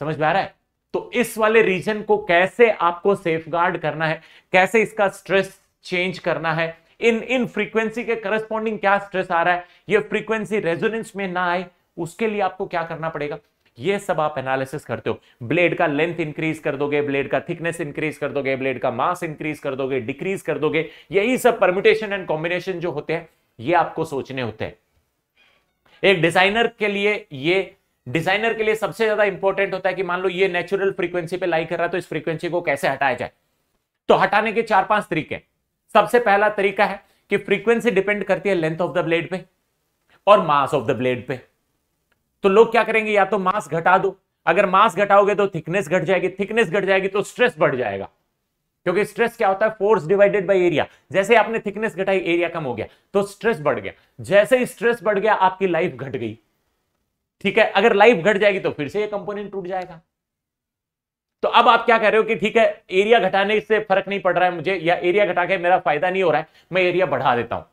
समझ में आ रहा है? तो इस वाले रीजन को कैसे आपको सेफगार्ड करना है? कैसे इसका स्ट्रेस चेंज करना है? इन इन फ्रीक्वेंसी के करस्पॉन्डिंग क्या स्ट्रेस आ रहा है? ये फ्रीक्वेंसी रेजोनेंस में ना आए, उसके लिए आपको क्या करना पड़ेगा? ये सब आप एनालिसिस करते हो। ब्लेड का लेंथ इंक्रीज कर दोगे ब्लेड का थिकनेस इंक्रीज कर दोगे ब्लेड का मास इंक्रीज कर दोगे डिक्रीज कर दोगे, यही सब परमिटेशन एंड कॉम्बिनेशन जो होते हैं, ये आपको सोचने होते हैं। एक डिज़ाइनर के लिए ये डिज़ाइनर के लिए सबसे ज़्यादा इंपॉर्टेंट होता है कि मान लो ये नेचुरल फ्रीक्वेंसी पे लाई कर रहा है तो इस फ्रीक्वेंसी को कैसे हटाया जाए? तो हटाने के चार पाँच तरीके सबसे पहला तरीका है कि फ्रीक्वेंसी डिपेंड करती है लेंथ ऑफ़ द ब्लेड पे और मास ऑफ़ द ब्लेड पे। तो लोग क्या करेंगे? या तो मास घटा दो। अगर मास घटाओगे तो थिकनेस घट जाएगी। थिकनेस घट जाएगी तो स्ट्रेस बढ़ जाएगा। क्योंकि स्ट्रेस क्या होता है? फोर्स डिवाइडेड बाय एरिया जैसे आपने थिकनेस घटाई एरिया कम हो गया तो स्ट्रेस बढ़ गया। जैसे ही स्ट्रेस बढ़ गया, आपकी लाइफ घट गई। ठीक है? अगर लाइफ घट जाएगी तो फिर से ये कंपोनेंट टूट जाएगा। तो अब आप क्या कह रहे हो कि ठीक है एरिया घटाने से फ़र्क नहीं पड़ रहा है मुझे, या एरिया घटा के मेरा फ़ायदा नहीं हो रहा है, मैं एरिया बढ़ा देता हूँ।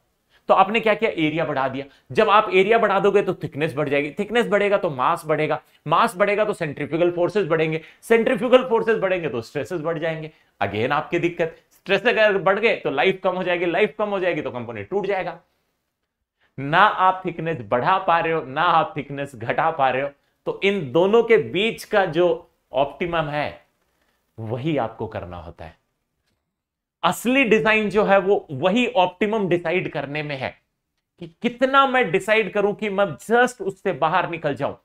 तो आपने क्या किया? एरिया बढ़ा दिया। जब आप एरिया बढ़ा दोगे तो थिकनेस बढ़ जाएगी। थिकनेस बढ़ेगा तो मास बढ़ेगा। मास बढ़ेगा तो सेंट्रीफ्यूगल फोर्सेस बढ़ेंगे। सेंट्रीफ्यूगल फोर्सेस बढ़ेंगे तो स्ट्रेसेस बढ़ जाएँगे। अगेन आपकी दिक्कत। स्ट्रेस अगर बढ़ गए तो लाइफ कम हो जाएगी। लाइफ कम हो जाएगी तो कंपोनेंट टूट जाएगा। ना आप थिकनेस बढ़ा पा रहे हो, ना आप थिकनेस घटा पा रहे हो तो इन दोनों के बीच का जो ऑप्टिमम है, वही आपको करना होता है। असली डिज़ाइन जो है वो वही ऑप्टिमम डिसाइड करने में है कि कितना मैं डिसाइड करूँ कि मैं जस्ट उससे बाहर निकल जाऊँ।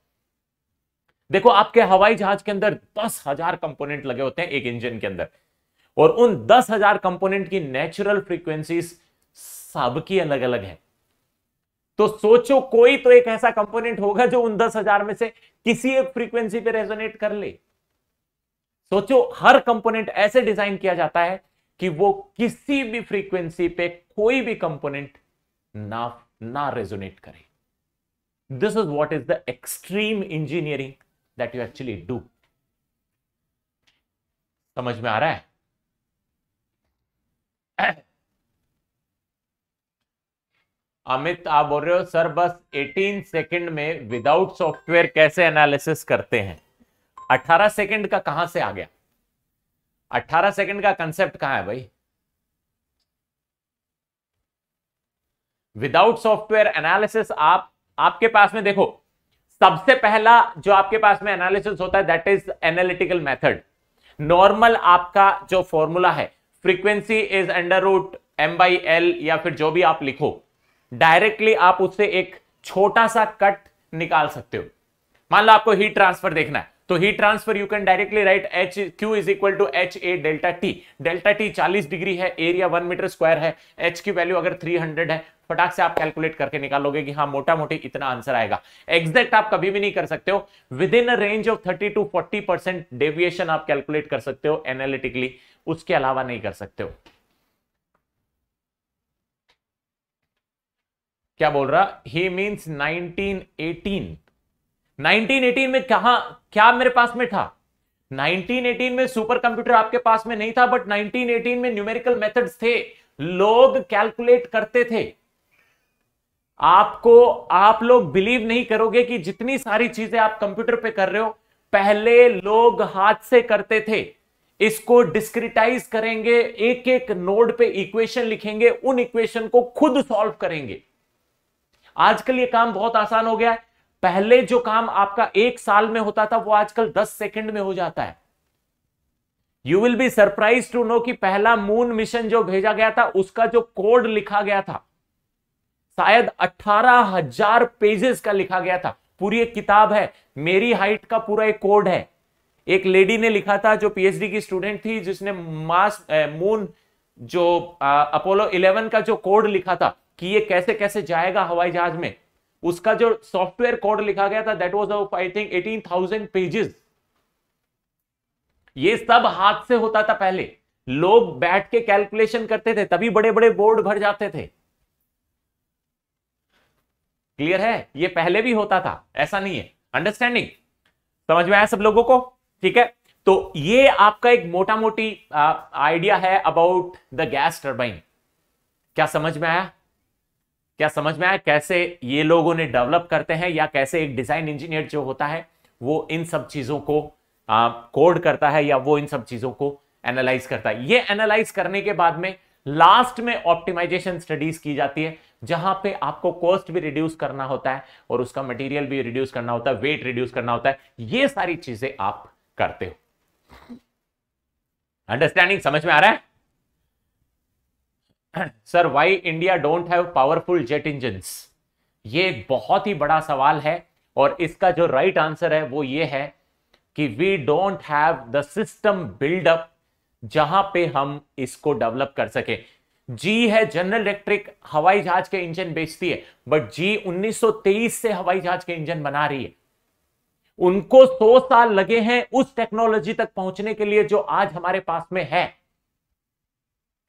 देखो, आपके हवाई जहाज़ के अंदर दस हज़ार कंपोनेंट लगे होते हैं एक इंजन के अंदर। और उन दस हज़ार कंपोनेंट की नेचुरल फ्रीक्वेंसीज सबकी अलग अलग है। तो सोचो, कोई तो एक ऐसा कंपोनेंट होगा जो उन दस हज़ार में से किसी एक फ्रीक्वेंसी पे रेजोनेट कर ले। सोचो, हर कंपोनेंट ऐसे डिज़ाइन किया जाता है कि वो किसी भी फ्रीक्वेंसी पे कोई भी कंपोनेंट ना ना रेजोनेट करे। This is what is the extreme engineering that you actually do समझ में आ रहा है? अमित, आप बोल रहे हो, सर, बस 18 सेकंड में विदाउट सॉफ्टवेयर कैसे एनालिसिस करते हैं? 18 सेकंड का कहाँ से आ गया? 18 सेकंड का कंसेप्ट कहाँ है भाई? विदाउट सॉफ्टवेयर एनालिसिस आप, आपके पास में देखो, सबसे पहला जो आपके पास में एनालिसिस होता है that is analytical method normal आपका जो फॉर्मूला है frequency is under root M by L या फिर जो भी आप लिखो डायरेक्टली आप उससे एक छोटा सा कट निकाल सकते हो। मान लो आपको हीट ट्रांसफ़र देखना है। तो heat transfer you can directly write H Q is equal to H A delta T delta T 40 degree है एरिया वन मीटर स्क्वायर है. एच की वैल्यू अगर 300 है, फटाक से आप कैलकुलेट करके निकालोगे कि हाँ मोटा मोटी इतना आंसर आएगा. एग्जैक्ट आप कभी भी नहीं कर सकते हो. Within range of 30 to 40 percent deviation आप कैलकुलेट कर सकते हो एनालिटिकली उसके अलावा नहीं कर सकते हो. क्या बोल रहा? ही मीन्स 1918 1918 में कहा, क्या मेरे पास में था? 1918 में सुपर कंप्यूटर आपके पास में नहीं था बट 1918 में न्यूमेरिकल मेथड्स थे। लोग कैलकुलेट करते थे। आपको, आप लोग बिलीव नहीं करोगे कि जितनी सारी चीज़ें आप कंप्यूटर पे कर रहे हो, पहले लोग हाथ से करते थे। इसको डिस्क्रिटाइज करेंगे एक एक नोड पे इक्वेशन लिखेंगे, उन इक्वेशन को खुद सॉल्व करेंगे। आजकल ये काम बहुत आसान हो गया है। पहले जो काम आपका एक साल में होता था, वो आजकल दस सेकंड में हो जाता है। You will be surprise to know कि पहला मून मिशन जो भेजा गया था, उसका जो कोड लिखा गया था, शायद अठारह हज़ार पेजेस का लिखा गया था। पूरी एक किताब है, मेरी हाइट का पूरा एक कोड है। एक लेडी ने लिखा था, जो पीएचडी की स्टूडेंट थी, जिसने मास मून जो अपोलो 11 का जो कोड लिखा था, कि ये कैसे कैसे जाएगा हवाई जहाज़ में। उसका जो सॉफ्टवेयर कोड लिखा गया था that was of I think 18000 pages ये सब हाथ से होता था पहले। लोग बैठ के कैलकुलेशन करते थे, तभी बड़े बड़े बोर्ड भर जाते थे। क्लियर है? ये पहले भी होता था, ऐसा नहीं है। अंडरस्टैंडिंग समझ में आया सब लोगों को? ठीक है? तो ये आपका एक मोटा मोटी आइडिया है अबाउट द गैस टर्बाइन क्या समझ में आया? क्या समझ में आया कैसे ये लोगों ने डेवलप करते हैं या कैसे एक डिज़ाइन इंजीनियर जो होता है, वो इन सब चीज़ों को कोड करता है या वो इन सब चीज़ों को एनालाइज करता है? ये एनालाइज करने के बाद में लास्ट में ऑप्टिमाइजेशन स्टडीज़ की जाती है, जहाँ पे आपको कॉस्ट भी रिड्यूस करना होता है और उसका मटेरियल भी रिड्यूस करना होता है वेट रिड्यूस करना होता है। ये सारी चीज़ें आप करते हो। अंडरस्टैंडिंग समझ में आ रहा है? Sir why India don't have powerful jet engine ये एक बहुत ही बड़ा सवाल है, और इसका जो राइट right आंसर है, वो ये है कि we don't have the system buildup जहाँ पे हम इसको डेवलप कर सके। जी है जनरल इलेक्ट्रिक हवाई जहाज़ के इंजन बेचती है बट जी 1923 से हवाई जहाज़ के इंजन बना रही है। उनको 100 साल लगे हैं उस टेक्नोलॉजी तक पहुँचने के लिए जो आज हमारे पास में है।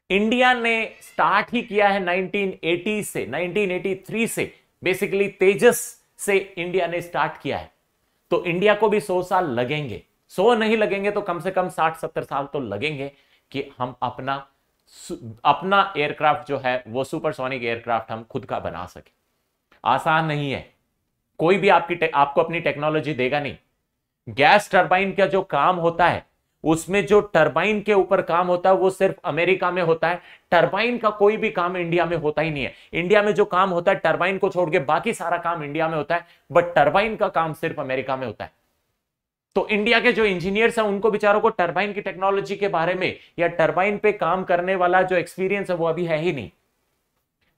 इंडिया ने स्टार्ट ही किया है 1980 से 1983 से। बेसिकली तेजस से इंडिया ने स्टार्ट किया है। तो इंडिया को भी 100 साल लगेंगे। 100 नहीं लगेंगे तो कम से कम 60-70 साल तो लगेंगे कि हम अपना अपना एयरक्राफ्ट जो है, वो सुपरसोनिक एयरक्राफ्ट हम खुद का बना सके। आसान नहीं है। कोई भी आपकी आपको अपनी टेक्नोलॉजी देगा नहीं। गैस टर्बाइन का जो काम होता है उसमें जो टरबाइन के ऊपर काम होता है, वो सिर्फ़ अमेरिका में होता है। टरबाइन का कोई भी काम इंडिया में होता ही नहीं है। इंडिया में जो काम होता है, टरबाइन को छोड़ के बाकी सारा काम इंडिया में होता है बट टरबाइन का काम सिर्फ़ अमेरिका में होता है। तो इंडिया के जो इंजीनियर्स हैं, उनको बेचारों को टरबाइन की टेक्नोलॉजी के बारे में या टरबाइन पे काम करने वाला जो एक्सपीरियंस है, वो अभी है ही नहीं।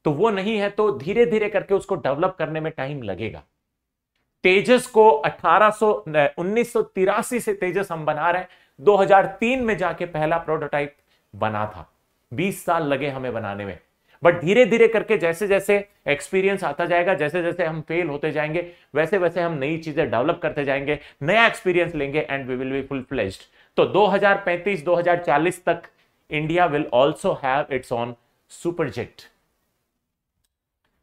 तो वो नहीं है तो धीरे धीरे करके उसको डेवलप करने में टाइम लगेगा। तेजस को अठारह से तेजस हम बना रहे हैं। 2003 में जाके पहला प्रोटोटाइप बना था। 20 साल लगे हमें बनाने में। बट धीरे धीरे करके जैसे जैसे एक्सपीरियंस आता जाएगा जैसे जैसे हम फेल होते जाएँगे वैसे वैसे हम नई चीज़ें डेवलप करते जाएँगे, नया एक्सपीरियंस लेंगे and we will be full fledged तो 2035 2040 तक India will also have its own superjet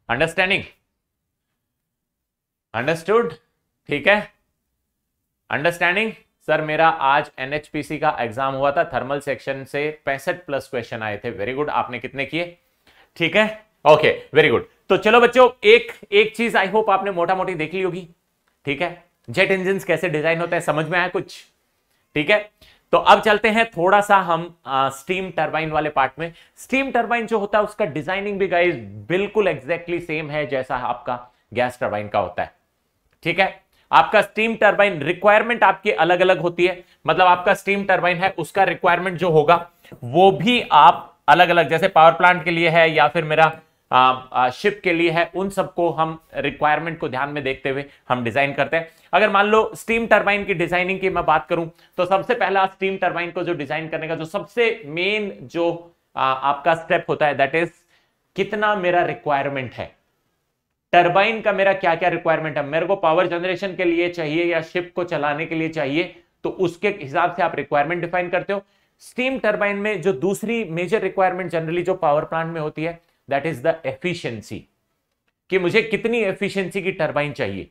understanding understood ठीक है? अंडरस्टैंडिंग सर मेरा आज एनएचपीसी का एग्ज़ाम हुआ था थर्मल सेक्शन से पैंसठ प्लस क्वेश्चन आए थे। वेरी गुड आपने कितने किए? ठीक है? ओके वेरी गुड तो चलो बच्चों एक एक चीज़ आई होप आपने मोटा मोटी देख ली होगी। ठीक है? जेट इंजन कैसे डिज़ाइन होते हैं समझ में आया कुछ? ठीक है? तो अब चलते हैं थोड़ा सा हम आ, स्टीम टरबाइन वाले पार्ट में। स्टीम टरबाइन जो होता है उसका डिज़ाइनिंग भी गाइस बिल्कुल एग्जैक्टली exactly सेम है जैसा आपका गैस टरबाइन का होता है। ठीक है? आपका स्टीम टर्बाइन रिक्वायरमेंट आपकी अलग अलग होती है। मतलब आपका स्टीम टरबाइन है उसका रिक्वायरमेंट जो होगा वो भी आप अलग अलग जैसे पावर प्लांट के लिए है या फिर मेरा आ, आ, शिप के लिए है उन सबको हम रिक्वायरमेंट को ध्यान में देखते हुए हम डिज़ाइन करते हैं। अगर मान लो स्टीम टर्बाइन की डिज़ाइनिंग की मैं बात करूँ तो सबसे पहला स्टीम टर्बाइन को जो डिज़ाइन करने का जो सबसे मेन जो आ, आपका स्टेप होता है दैट इज़ कितना मेरा रिक्वायरमेंट है। टरबाइन का मेरा क्या क्या रिक्वायरमेंट है? मेरे को पावर जनरेशन के लिए चाहिए या शिप को चलाने के लिए चाहिए? तो उसके हिसाब से आप रिक्वायरमेंट डिफाइन करते हो। स्टीम टरबाइन में जो दूसरी मेजर रिक्वायरमेंट जनरली जो पावर प्लांट में होती है दैट इज़ द एफिशिएंसी कि मुझे कितनी एफिशिएंसी की टरबाइन चाहिए।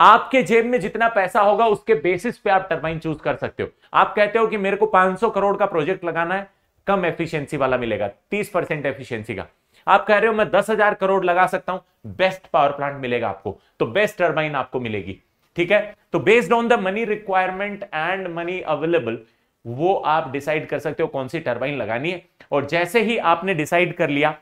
आपके जेब में जितना पैसा होगा, उसके बेसिस पे आप टरबाइन चूज़ कर सकते हो। आप कहते हो कि मेरे को 500 करोड़ का प्रोजेक्ट लगाना है, कम एफिशिएंसी वाला मिलेगा 30 परसेंट एफिशिएंसी का। आप कह रहे हो मैं दस हज़ार करोड़ लगा सकता हूँ बेस्ट पावर प्लांट मिलेगा आपको तो बेस्ट टर्बाइन आपको मिलेगी, ठीक है? तो based on the money requirement and money available वो आप डिसाइड कर सकते हो कौन सी टर्बाइन लगानी है। और जैसे ही आपने डिसाइड कर लिया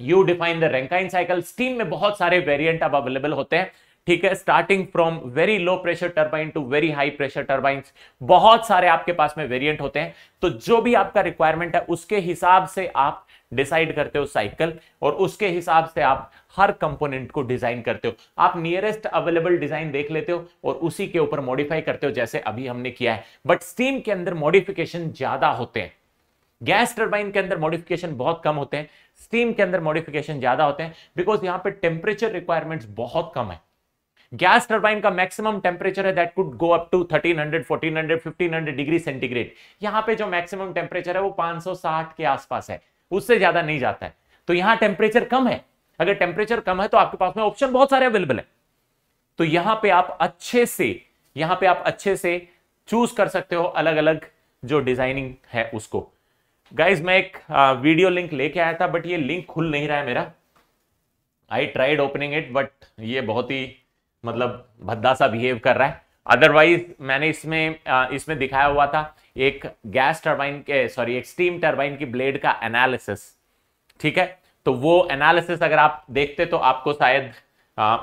you define the Rankine cycle steam में बहुत सारे वेरिएंट अब अवेलेबल होते हैं, ठीक है? Starting from very low pressure turbine to very high pressure turbine बहुत सारे आपके पास में वेरिएंट होते हैं। तो जो भी आपका रिक्वायरमेंट है, उसके हिसाब से आप डिसाइड करते हो साइकिल, और उसके हिसाब से आप हर कंपोनेंट को डिज़ाइन करते हो। आप नियरेस्ट अवेलेबल डिज़ाइन देख लेते हो और उसी के ऊपर मॉडिफाई करते हो, जैसे अभी हमने किया है। बट स्टीम के अंदर मॉडिफिकेशन ज़्यादा होते हैं। गैस टर्बाइन के अंदर मॉडिफिकेशन बहुत कम होते हैं। स्टीम के अंदर मॉडिफिकेशन ज़्यादा होते हैं, बिकॉज़ यहाँ पे टेम्परेचर रिक्वायरमेंट्स बहुत कम है। गैस टर्बाइन का मैक्सिमम टेम्परेचर है, that could go up to 1300 1400 1500 degree centigrade. यहाँ पे जो मैक्सिमम टेम्परेचर है, वो 560 के आसपास है। उससे ज़्यादा नहीं जाता है। तो यहाँ टेम्परेचर कम है। अगर टेम्परेचर कम है तो आपके पास में ऑप्शन बहुत सारे अवेलेबल है। तो यहाँ पे आप अच्छे से, यहाँ पे आप अच्छे से चूज़ कर सकते हो अलग अलग जो डिज़ाइनिंग है उसको। गाइज़ मैं एक वीडियो लिंक लेके आया था बट ये लिंक खुल नहीं रहा है मेरा। I tried opening it but ये बहुत ही मतलब भद्दा सा बिहेव कर रहा है। अदरवाइज़ मैंने इसमें इसमें दिखाया हुआ था एक गैस टर्बाइन के सॉरी एक स्टीम टर्बाइन की ब्लेड का एनालिसिस ठीक है? तो वो एनालिसिस अगर आप देखते तो आपको शायद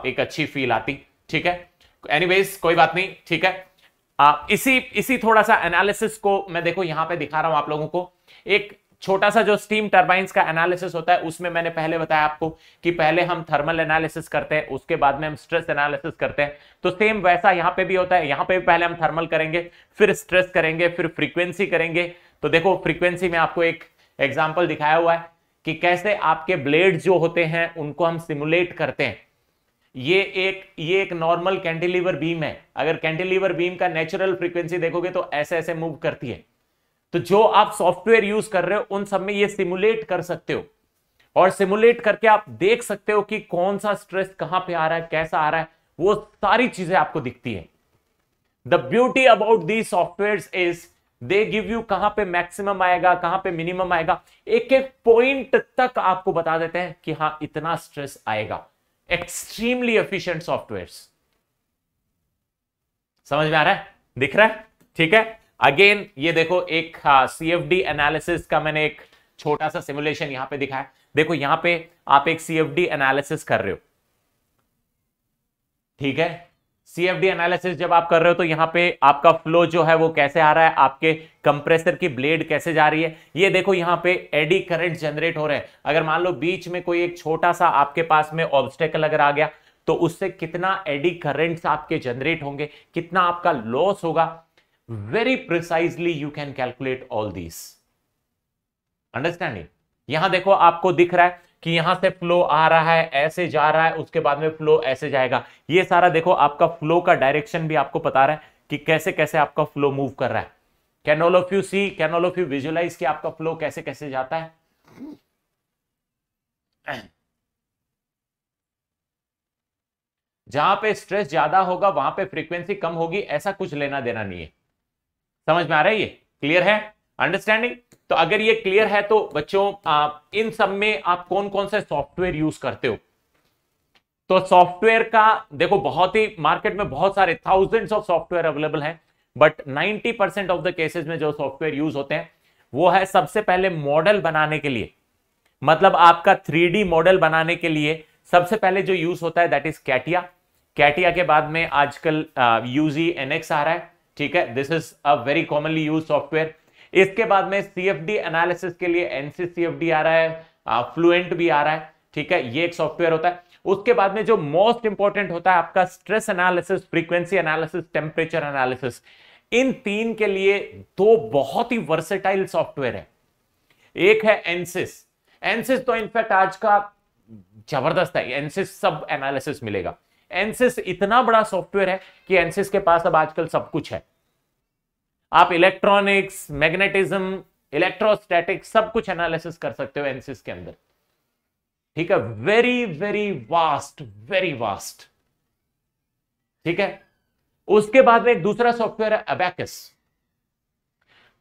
एक अच्छी फील आती ठीक है? एनीवेज कोई बात नहीं ठीक है? आ, इसी इसी थोड़ा सा एनालिसिस को मैं देखो यहाँ पे दिखा रहा हूँ आप लोगों को। एक छोटा सा जो स्टीम टर्बाइंस का एनालिसिस होता है, उसमें मैंने पहले बताया आपको कि पहले हम थर्मल एनालिसिस करते हैं, उसके बाद में हम स्ट्रेस एनालिसिस करते हैं। तो सेम वैसा यहाँ पे भी होता है, यहाँ पे भी पहले हम थर्मल करेंगे, फिर स्ट्रेस करेंगे, फिर फ्रीक्वेंसी करेंगे। तो देखो फ्रीक्वेंसी में आपको एक एग्ज़ाम्पल दिखाया हुआ है कि कैसे आपके ब्लेड जो होते हैं, उनको हम सिमुलेट करते हैं। ये एक ये एक नॉर्मल कैंटिलीवर बीम है। अगर कैंटिलीवर बीम का नेचुरल फ्रीक्वेंसी देखोगे तो ऐसे ऐसे मूव करती है। तो जो आप सॉफ्टवेयर यूज़ कर रहे हो, उन सब में ये सिमुलेट कर सकते हो। और सिमुलेट करके आप देख सकते हो कि कौन सा स्ट्रेस कहाँ पे आ रहा है, कैसा आ रहा है, वो सारी चीज़ें आपको दिखती है। The beauty about the software is they give you कहाँ पे मैक्सिमम आएगा, कहाँ पे मिनिमम आएगा। एक एक पॉइंट तक आपको बता देते हैं कि हाँ इतना स्ट्रेस आएगा। एक्सट्रीमली एफिशिएंट सॉफ्टवेयर समझ में आ रहा है? दिख रहा है? ठीक है? अगेन ये देखो एक सी एफ़ डी एनालिसिस का मैंने एक छोटा सा सिमुलेशन यहाँ पे दिखाया। देखो, यहाँ पे आप एक सी एफ़ डी एनालिसिस कर रहे हो। ठीक है? सी एफ़ डी एनालिसिस जब आप कर रहे हो तो यहाँ पे आपका फ्लो जो है, वो कैसे आ रहा है? आपके कंप्रेसर की ब्लेड कैसे जा रही है? ये देखो, यहाँ पे एडी करंट जनरेट हो रहे हैं। अगर मान लो बीच में कोई एक छोटा सा आपके पास में ऑब्स्टेकल अगर आ गया तो उससे कितना एडी करंट्स आपके जनरेट होंगे? कितना आपका लॉस होगा? Very precisely you can calculate all these. Understanding यहाँ देखो आपको दिख रहा है कि यहाँ से फ्लो आ रहा है, ऐसे जा रहा है, उसके बाद में फ्लो ऐसे जाएगा। ये सारा देखो आपका फ्लो का डायरेक्शन भी आपको बता रहा है कि कैसे कैसे आपका फ्लो मूव कर रहा है। Can all of you see can all of you visualize कि आपका फ्लो कैसे कैसे जाता है? जहाँ पे स्ट्रेस ज़्यादा होगा, वहाँ पे फ्रीक्वेंसी कम होगी, ऐसा कुछ लेना देना नहीं है। समझ में आ रहा है ये? क्लियर है? अंडरस्टैंडिंग तो अगर ये क्लियर है तो बच्चों आ, इन सब में आप कौन कौन से सॉफ्टवेयर यूज़ करते हो? तो सॉफ्टवेयर का देखो बहुत ही मार्केट में बहुत सारे थाउजेंड्स ऑफ़ सॉफ्टवेयर अवेलेबल हैं but 90 percent of the cases में जो सॉफ्टवेयर यूज़ होते हैं वो है सबसे पहले मॉडल बनाने के लिए। मतलब आपका थ्री मॉडल बनाने के लिए सबसे पहले जो यूज़ होता है दैट इज़ कैटिया कैटिया के बाद में आजकल यूजी एनएक्स आ रहा है। ठीक है? This is a very commonly use software इसके बाद में सीएफडी एनालिसिस के लिए एनसीसीएफडी आ रहा है फ्लुएंट भी आ रहा है, ठीक है? ये एक सॉफ्टवेयर होता है। उसके बाद में जो मोस्ट इंपॉर्टेंट होता है आपका stress analysis frequency analysis temperature analysis इन तीन के लिए दो बहुत ही वर्सेटाइल सॉफ्टवेयर है। एक है एनसिस एनसिस तो इनफैक्ट आज का ज़बरदस्त है। एनसिस सब एनालिसिस मिलेगा। एनसिस इतना बड़ा सॉफ्टवेयर है कि एनसिस के पास अब आजकल सब कुछ है। आप इलेक्ट्रॉनिक्स मैग्नेटिज्म इलेक्ट्रोस्टैटिक सब कुछ एनालिसिस कर सकते हो एनसिस के अंदर। ठीक है? Very very vast very vast ठीक है? उसके बाद में एक दूसरा सॉफ्टवेयर है अबैकस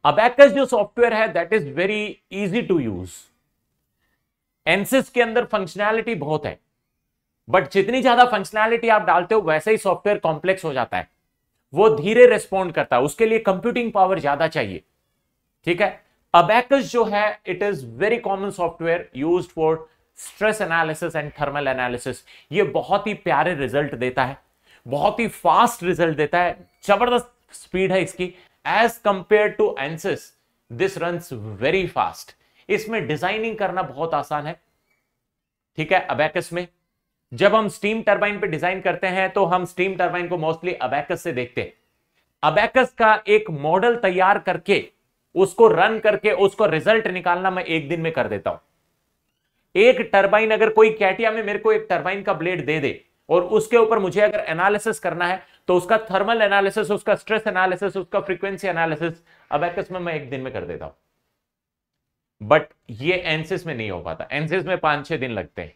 अबैकस जो सॉफ्टवेयर है that is very easy to use Ansys के अंदर फंक्शनैलिटी बहुत है। बट जितनी ज़्यादा फंक्शनैलिटी आप डालते हो, वैसे ही सॉफ्टवेयर कॉम्प्लेक्स हो जाता है। वो धीरे रेस्पॉन्ड करता है। उसके लिए कंप्यूटिंग पावर ज़्यादा चाहिए। ठीक है? अबैकस जो है it is very common software use for stress analysis and thermal analysis ये बहुत ही प्यारे रिज़ल्ट देता है। बहुत ही फास्ट रिज़ल्ट देता है। ज़बरदस्त स्पीड है इसकी। As compare to Ansys this run very fast इसमें डिज़ाइनिंग करना बहुत आसान है। ठीक है? अबैकस में जब हम स्टीम टर्बाइन पे डिज़ाइन करते हैं तो हम स्टीम टर्बाइन को मोस्टली अबैकस से देखते हैं। अबैकस का एक मॉडल तैयार करके, उसको रन करके, उसको रिज़ल्ट निकालना मैं एक दिन में कर देता हूँ। एक टर्बाइन अगर कोई कैटिया में मेरे को एक टर्बाइन का ब्लेड दे दे, और उसके ऊपर मुझे अगर एनालिसिस करना है तो उसका थर्मल एनालिसिस उसका स्ट्रेस एनालिसिस उसका फ्रीक्वेंसी एनालिसिस अबैकस में मैं एक दिन में कर देता हूँ। बट ये एनसिस में नहीं हो पाता। एनसिस में पाँच छह दिन लगते हैं।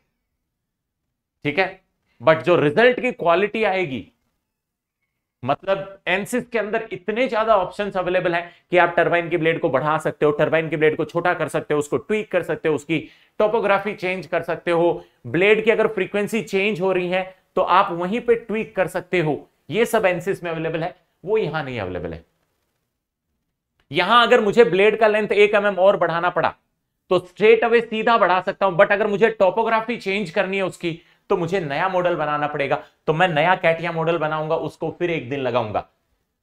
ठीक है? बट जो रिज़ल्ट की क्वालिटी आएगी मतलब एनसिस के अंदर इतने ज़्यादा ऑप्शंस अवेलेबल हैं कि आप टरबाइन की ब्लेड को बढ़ा सकते हो टरबाइन की ब्लेड को छोटा कर सकते हो, उसको ट्वीक कर सकते हो, उसकी टोपोग्राफी चेंज कर सकते हो। ब्लेड की अगर फ्रीक्वेंसी चेंज हो रही है तो आप वहीं पे ट्वीक कर सकते हो। ये सब एनसिस में अवेलेबल है, वो यहाँ नहीं अवेलेबल है। यहाँ अगर मुझे ब्लेड का लेंथ एक एम और बढ़ाना पड़ा तो स्ट्रेट अवे सीधा बढ़ा सकता हूँ बट अगर मुझे टोपोग्राफी चेंज करनी है उसकी तो मुझे नया मॉडल बनाना पड़ेगा तो मैं नया कैटिया मॉडल बनाऊँगा, उसको फिर एक दिन लगाऊँगा।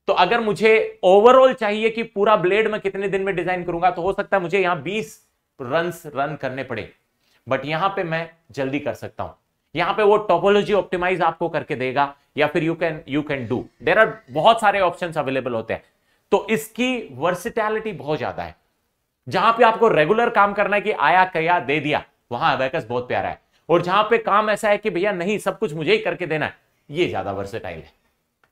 तो अगर मुझे ओवरऑल चाहिए कि पूरा ब्लेड मैं कितने दिन में डिज़ाइन करूँगा तो हो सकता है मुझे यहाँ 20 रन रन करने पड़े। बट यहाँ पे मैं जल्दी कर सकता हूँ। यहाँ पे वो टोपोलॉजी ऑप्टिमाइज आपको करके देगा, या फिर you can you can do there are बहुत सारे ऑप्शन अवेलेबल होते हैं। तो इसकी वर्सिटैलिटी बहुत ज़्यादा है। जहाँ पे आपको रेगुलर काम करना है कि आया, कया, दे दिया, वहाँ अबैकस बहुत प्यारा है। और जहाँ पे काम ऐसा है कि भैया नहीं, सब कुछ मुझे ही करके देना है। ये ज़्यादा वर्सेटाइल है।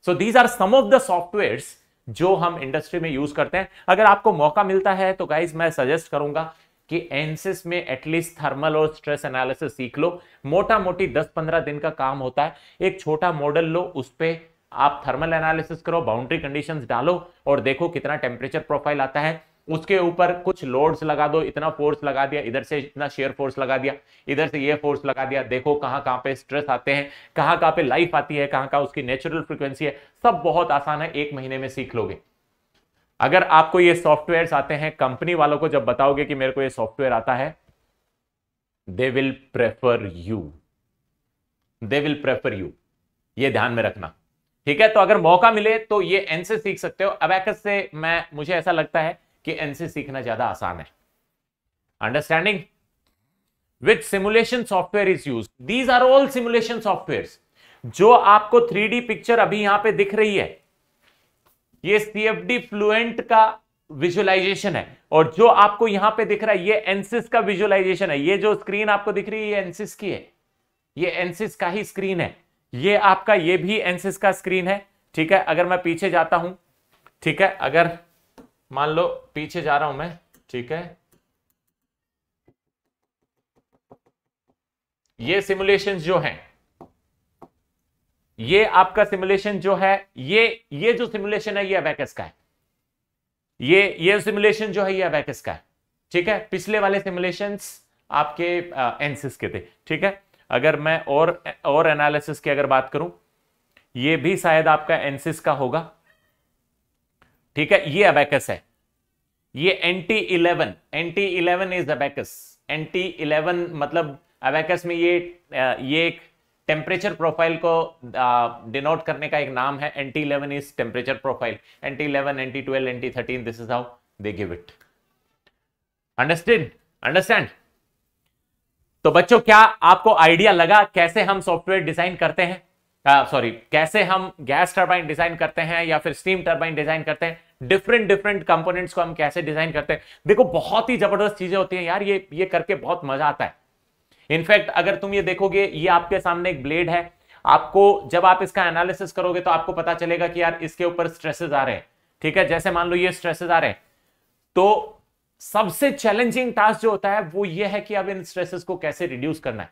So these are some of the software जो हम इंडस्ट्री में यूज़ करते हैं। अगर आपको मौका मिलता है तो गाइज़ मैं सजेस्ट करूँगा कि एनसिस में एटलीस्ट थर्मल और स्ट्रेस एनालिसिस सीख लो। मोटा मोटी 10-15 दिन का काम होता है। एक छोटा मॉडल लो, उस पर आप थर्मल एनालिसिस करो बाउंड्री कंडीशंस डालो और देखो कितना टेम्परेचर प्रोफ़ाइल आता है। उसके ऊपर कुछ लोड्स लगा दो, इतना फोर्स लगा दिया, इधर से इतना शेयर फोर्स लगा दिया, इधर से ये फोर्स लगा दिया। देखो कहाँ कहाँ पे स्ट्रेस आते हैं, कहाँ कहाँ पे लाइफ आती है, कहाँ कहाँ उसकी नेचुरल फ्रिक्वेंसी है। सब बहुत आसान है, एक महीने में सीख लोगे। अगर आपको ये सॉफ्टवेयर आते हैं कंपनी वालों को जब बताओगे कि मेरे को ये सॉफ्टवेयर आता है they will prefer you they will prefer you ये ध्यान में रखना। ठीक है तो अगर मौका मिले तो ये एन से सीख सकते हो। अबैकस से मैं, मुझे ऐसा लगता है कि एनसी सीखना ज़्यादा आसान है। Understanding which simulation software is use these are all simulation software जो आपको थ्री पिक्चर अभी यहाँ पे दिख रही है, ये सीएफडी फ्लुएंट का विजुअलाइजेशन है। और जो आपको यहाँ पे दिख रहा है, ये एनसिस का विजुअलाइजेशन है। ये जो स्क्रीन आपको दिख रही है, ये एनसिस की है। ये एनसिस का ही स्क्रीन है। ये आपका, ये भी एनसिस का स्क्रीन है। ठीक है, अगर मैं पीछे जाता हूँ, ठीक है, अगर मान लो, पीछे जा रहा हूँ मैं, ठीक है? ये सिमुलेशन जो है, ये आपका सिमुलेशन जो है, ये ये जो सिमुलेशन है, ये अबैकस का है। ये ये सिमुलेशन जो है, ये अबैकस का है, ठीक है? पिछले वाले सिमुलेशंस आपके एनसिस के थे, ठीक है? अगर मैं और और एनालिसिस की अगर बात करूँ, ये भी शायद आपका एनसिस का होगा। ठीक है? ये अबैकस है। ये NT eleven NT eleven is Abaqus NT eleven मतलब अबैकस में ये ये एक टेम्परेचर प्रोफ़ाइल को डिनोट करने का एक नाम है। NT eleven is temperature profile NT eleven NT twelve NT thirteen this is how they give it understand understand तो बच्चों, क्या आपको आइडिया लगा कैसे हम सॉफ्टवेयर डिज़ाइन करते हैं? सॉरी कैसे हम गैस टर्बाइन डिज़ाइन करते हैं या फिर स्टीम टर्बाइन डिज़ाइन करते हैं? डिफरेंट डिफरेंट कंपोनेंट्स को हम कैसे डिज़ाइन करते हैं? देखो, बहुत ही ज़बरदस्त चीज़ें होती हैं यार, ये ये करके बहुत मज़ा आता है। इनफैक्ट अगर तुम ये देखोगे, ये आपके सामने एक ब्लेड है। आपको, जब आप इसका एनालिसिस करोगे तो आपको पता चलेगा कि यार, इसके ऊपर स्ट्रेसेस आ रहे हैं। ठीक है? जैसे मान लो ये स्ट्रेसेस आ रहे हैं। तो सबसे चैलेंजिंग टास्क जो होता है, वो ये है कि अब इन स्ट्रेसेस को कैसे रिड्यूस करना है।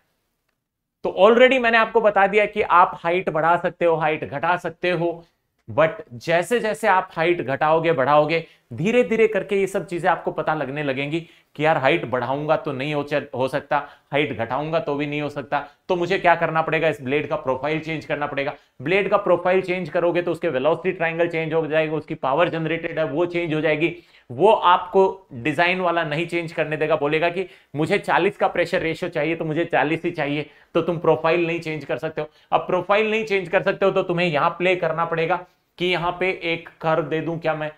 तो ऑलरेडी मैंने आपको बता दिया कि आप हाइट बढ़ा सकते हो हाइट घटा सकते हो। बट जैसे जैसे आप हाइट घटाओगे बढ़ाओगे धीरे धीरे करके ये सब चीज़ें आपको पता लगने लगेंगी कि यार हाइट बढ़ाऊँगा तो नहीं हो, हो सकता हाइट घटाऊँगा तो भी नहीं हो सकता। तो मुझे क्या करना पड़ेगा? इस ब्लेड का प्रोफ़ाइल चेंज करना पड़ेगा। ब्लेड का प्रोफ़ाइल चेंज करोगे तो उसके वेलोसिटी ट्राइंगल चेंज हो जाएगा उसकी पावर जनरेटेड है वो चेंज हो जाएगी। वो आपको डिज़ाइन वाला नहीं चेंज करने देगा, बोलेगा कि मुझे 40 का प्रेशर रेशियो चाहिए तो मुझे 40 ही चाहिए तो तुम प्रोफ़ाइल नहीं चेंज कर सकते हो। अब प्रोफ़ाइल नहीं चेंज कर सकते हो तो तुम्हें यहाँ प्ले करना पड़ेगा कि यहाँ पे एक कर्व दे दूँ क्या मैं।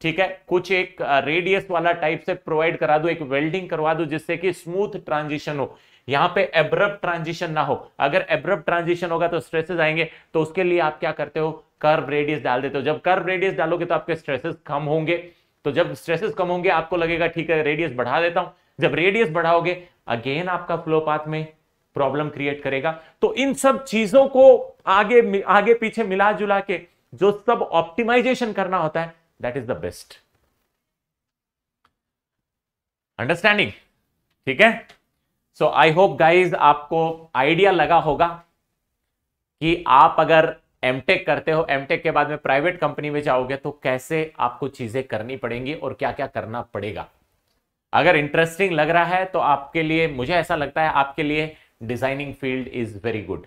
ठीक है? कुछ एक रेडियस वाला टाइप से प्रोवाइड करा दू, एक वेल्डिंग करवा दू, जिससे कि स्मूथ ट्रांजिशन हो। यहाँ पे एब्रप्ट ट्रांजिशन ना हो। अगर एब्रप्ट ट्रांजिशन होगा तो स्ट्रेसेस आएँगे। तो उसके लिए आप क्या करते हो? कर्व रेडियस डाल देते हो। जब कर्व रेडियस डालोगे तो आपके स्ट्रेसेस कम होंगे। तो जब स्ट्रेसेस कम होंगे, आपको लगेगा, ठीक है रेडियस बढ़ा देता हूँ। जब रेडियस बढ़ाओगे अगेन आपका फ्लो पाथ में प्रॉब्लम क्रिएट करेगा। तो इन सब चीज़ों को आगे आगे पीछे मिला जुला के जो सब ऑप्टिमाइजेशन करना होता है that is the best understanding ठीक है? सो आई होप गाइज़ आपको आइडिया लगा होगा कि आप अगर एमटेक करते हो एमटेक के बाद में प्राइवेट कंपनी में जाओगे तो कैसे आपको चीज़ें करनी पड़ेंगी और क्या क्या करना पड़ेगा? अगर इंटरेस्टिंग लग रहा है तो आपके लिए मुझे ऐसा लगता है आपके लिए designing field is very good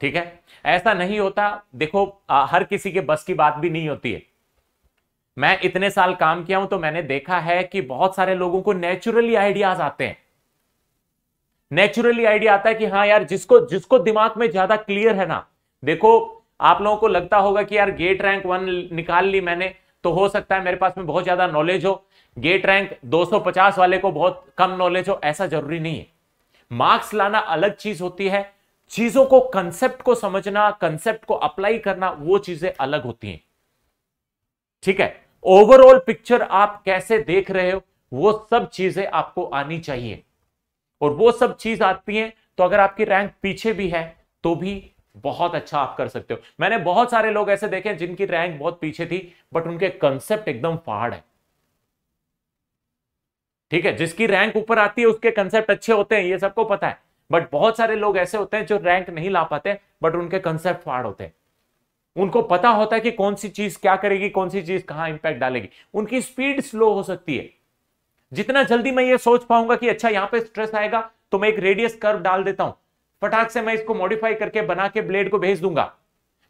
ठीक है? ऐसा नहीं होता देखो आ, हर किसी के बस की बात भी नहीं होती है। मैं इतने साल काम किया हूँ तो मैंने देखा है कि बहुत सारे लोगों को नेचुरली आइडियाज़ आते हैं। नेचुरली आइडिया आता है कि हाँ यार जिसको जिसको दिमाग में ज़्यादा क्लियर है ना देखो आप लोगों को लगता होगा कि यार गेट रैंक वन निकाल ली मैंने तो हो सकता है मेरे पास में बहुत ज़्यादा नॉलेज हो। गेट रैंक 250 वाले को बहुत कम नॉलेज हो, ऐसा ज़रूरी नहीं है। मार्क्स लाना अलग चीज़ होती है। चीज़ों को कंसेप्ट को समझना कंसेप्ट को अप्लाई करना, वो चीज़ें अलग होती हैं। ठीक है? ओवरऑल पिक्चर आप कैसे देख रहे हो, वो सब चीज़ें आपको आनी चाहिए। और वो सब चीज़ आती है तो अगर आपकी रैंक पीछे भी है तो भी बहुत अच्छा आप कर सकते हो। मैंने बहुत सारे लोग ऐसे देखे जिनकी रैंक बहुत पीछे थी बट उनके कंसेप्ट एकदम फाड़ है। ठीक है, जिसकी रैंक ऊपर आती है, उसके कंसेप्ट अच्छे होते हैं, ये सबको पता है। बट बहुत सारे लोग ऐसे होते हैं जो रैंक नहीं ला पाते बट उनके कंसेप्ट फाड़ होते हैं। उनको पता होता है कि कौन सी चीज़ क्या करेगी, कौन सी चीज़ कहाँ इंपैक्ट डालेगी। उनकी स्पीड स्लो हो सकती है। जितना जल्दी मैं ये सोच पाऊँगा कि अच्छा यहाँ पे स्ट्रेस आएगा तो मैं एक रेडियस कर्व डाल देता हूँ। फटाक से मैं इसको मॉडिफाई करके बना के ब्लेड को भेज दूँगा।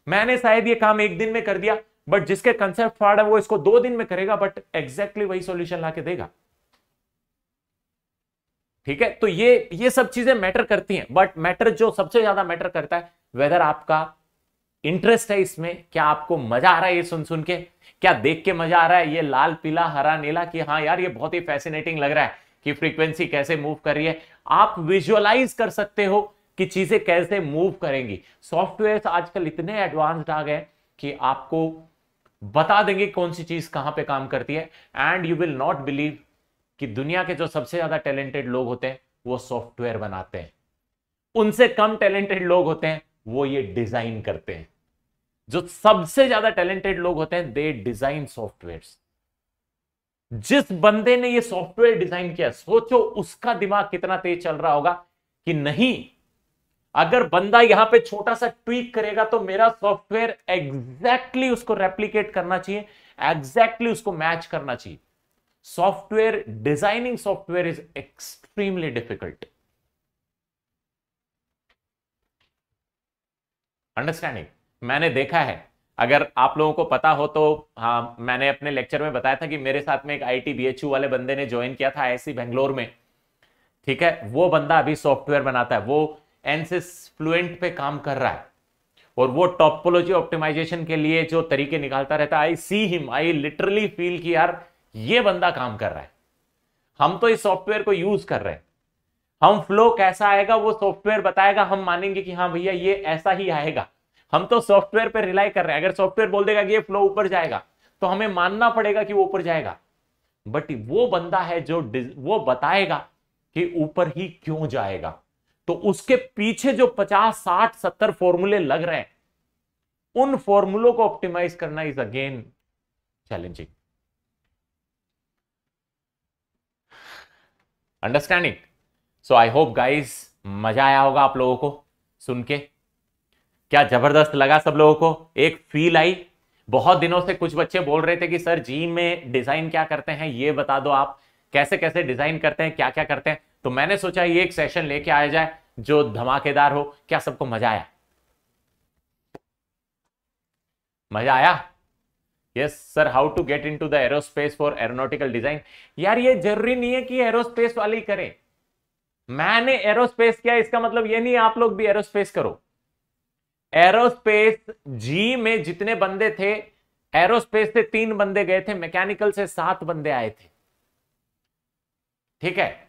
मैंने शायद ये काम एक दिन में कर दिया बट जिसके कंसेप्ट फाड़ है, वो इसको दो दिन में करेगा बट एग्जैक्टली वही सॉल्यूशन लाके देगा। ठीक है? तो ये ये सब चीज़ें मैटर करती हैं बट मैटर जो सबसे ज़्यादा मैटर करता है वेदर आपका इंटरेस्ट है इसमें, क्या आपको मज़ा आ रहा है ये सुन सुन के? क्या देख के मज़ा आ रहा है ये लाल, पीला, हरा, नीला कि हाँ यार ये बहुत ही फैसिनेटिंग लग रहा है कि फ्रीक्वेंसी कैसे मूव कर रही है। आप विजुअलाइज कर सकते हो कि चीज़ें कैसे मूव करेंगी। सॉफ्टवेयर आजकल इतने एडवांस्ड आ गए कि आपको बता देंगे कौन सी चीज़ कहाँ पे काम करती है। And you will not believe कि दुनिया के जो सबसे ज़्यादा टैलेंटेड लोग होते हैं, वो सॉफ्टवेयर बनाते हैं। उनसे कम टैलेंटेड लोग होते हैं, वो ये डिज़ाइन करते हैं। जो सबसे ज़्यादा टैलेंटेड लोग होते हैं दे डिज़ाइन सॉफ्टवेयर जिस बंदे ने ये सॉफ्टवेयर डिज़ाइन किया, सोचो उसका दिमाग कितना तेज चल रहा होगा कि नहीं अगर बंदा यहाँ पे छोटा सा ट्वीक करेगा तो मेरा सॉफ्टवेयर एग्जैक्टली उसको रेप्लीकेट करना चाहिए एग्जैक्टली उसको मैच करना चाहिए। Software designing software is extremely difficult understanding मैंने देखा है। अगर आप लोगों को पता हो तो हाँ मैंने अपने लेक्चर में बताया था कि मेरे साथ में एक आई टी वाले बंदे ने ज्वाइन किया था ऐसी बेंगलोर में। ठीक है? वो बंदा अभी सॉफ्टवेयर बनाता है। वो एनसिस फ्लुएंट पे काम कर रहा है। और वो टॉपोलॉजी ऑप्टिमाइजेशन के लिए जो तरीके निकालता रहता है I see him I literally feel कि यार, ये बंदा काम कर रहा है। हम तो इस सॉफ्टवेयर को यूज़ कर रहे हैं। हम फ्लो कैसा आएगा, वो सॉफ्टवेयर बताएगा, हम मानेंगे कि हाँ भैया, ये ऐसा ही आएगा। हम तो सॉफ्टवेयर पे रिलाई कर रहे हैं। अगर सॉफ्टवेयर बोल देगा कि ये फ्लो ऊपर जाएगा तो हमें मानना पड़ेगा कि वो ऊपर जाएगा। बट वो बंदा है जो वो बताएगा कि ऊपर ही क्यों जाएगा। तो उसके पीछे जो 50 60 70 फॉर्मूले लग रहे हैं, उन फॉर्मूलों को ऑप्टिमाइज करना is again challenging. Understanding? So I hope guys मज़ा आया होगा आप लोगों को सुन के। क्या ज़बरदस्त लगा सब लोगों को? एक फील आई। बहुत दिनों से कुछ बच्चे बोल रहे थे कि, सर, जी में डिज़ाइन क्या करते हैं? ये बता दो आप। कैसे कैसे डिज़ाइन करते हैं? क्या क्या करते हैं? तो मैंने सोचा ये एक सेशन लेके आया जाए, जो धमाकेदार हो। क्या सबको मज़ा आया? मज़ा आया? Yes sir how to get into the aerospace for aeronautical design यार, ये ज़रूरी नहीं है कि एरोस्पेस वाले ही करें। मैंने एरोस्पेस किया, इसका मतलब ये नहीं, आप लोग भी एरोस्पेस करो। एरोस्पेस जी में जितने बंदे थे एरोस्पेस से तीन बंदे गए थे मैकेनिकल से सात बंदे आए थे। ठीक है?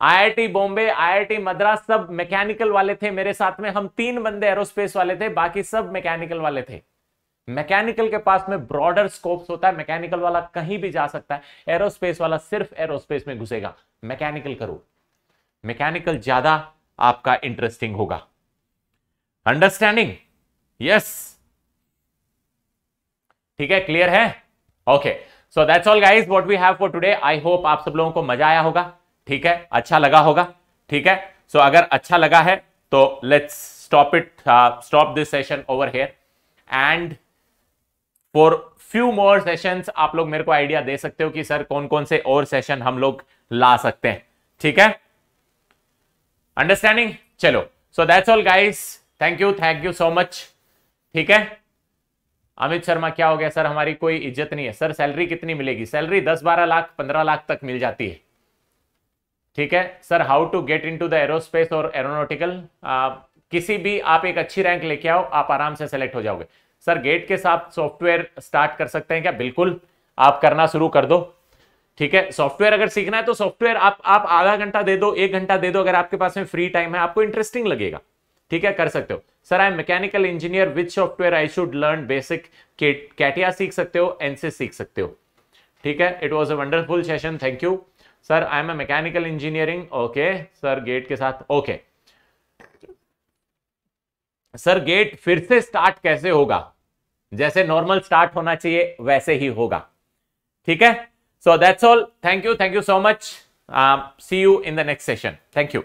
आईआईटी बॉम्बे, आईआईटी मद्रास सब मैकेनिकल वाले थे मेरे साथ में। हम तीन बंदे एरोस्पेस वाले थे, बाकी सब मैकेनिकल वाले थे। मैकेनिकल के पास में ब्रॉडर स्कोप्स होता है मैकेनिकल वाला कहीं भी जा सकता है। एरोस्पेस वाला सिर्फ़ एरोस्पेस में घुसेगा। मैकेनिकल करो। मैकेनिकल ज़्यादा आपका इंटरेस्टिंग होगा। अंडरस्टैंडिंग यस ठीक है क्लियर है? Okay so that's all guys what we have for today I hope आप सब लोगों को मज़ा आया होगा। ठीक है? अच्छा लगा होगा ठीक है? सो so, अगर अच्छा लगा है तो let's stop it stop this session over here and for few more sessions आप लोग मेरे को आइडिया दे सकते हो कि सर कौन कौन से और सेशन हम लोग ला सकते हैं? ठीक है? अंडरस्टैंडिंग चलो। So that's all guys thank you thank you so much ठीक है? अमित शर्मा क्या हो गया? सर हमारी कोई इज़्ज़त नहीं है। सर सैलरी कितनी मिलेगी? सैलरी दस बारह लाख पंद्रह लाख तक मिल जाती है। ठीक है? Sir how to get into the aerospace और एरोनोटिकल किसी भी, आप एक अच्छी रैंक लेके आओ, आप आराम से सेलेक्ट हो जाओगे। सर गेट के साथ सॉफ्टवेयर स्टार्ट कर सकते हैं क्या? बिल्कुल। आप करना शुरू कर दो। ठीक है? सॉफ्टवेयर अगर सीखना है तो सॉफ्टवेयर आप आप आधा घंटा दे दो, एक घंटा दे दो, अगर आपके पास में फ्री टाइम है, आपको इंटरेस्टिंग लगेगा। ठीक है? कर सकते हो। Sir I am mechanical engineer which software I should learn basic CATIA सीख सकते हो एनसे सीख सकते हो। ठीक है? It was a wonderful session thank you sir I am a mechanical engineering okay sir GATE के साथ ओके. सर गेट फिर से स्टार्ट कैसे होगा? जैसे नॉर्मल स्टार्ट होना चाहिए, वैसे ही होगा। ठीक है? So that's all thank you thank you so much see you in the next session thank you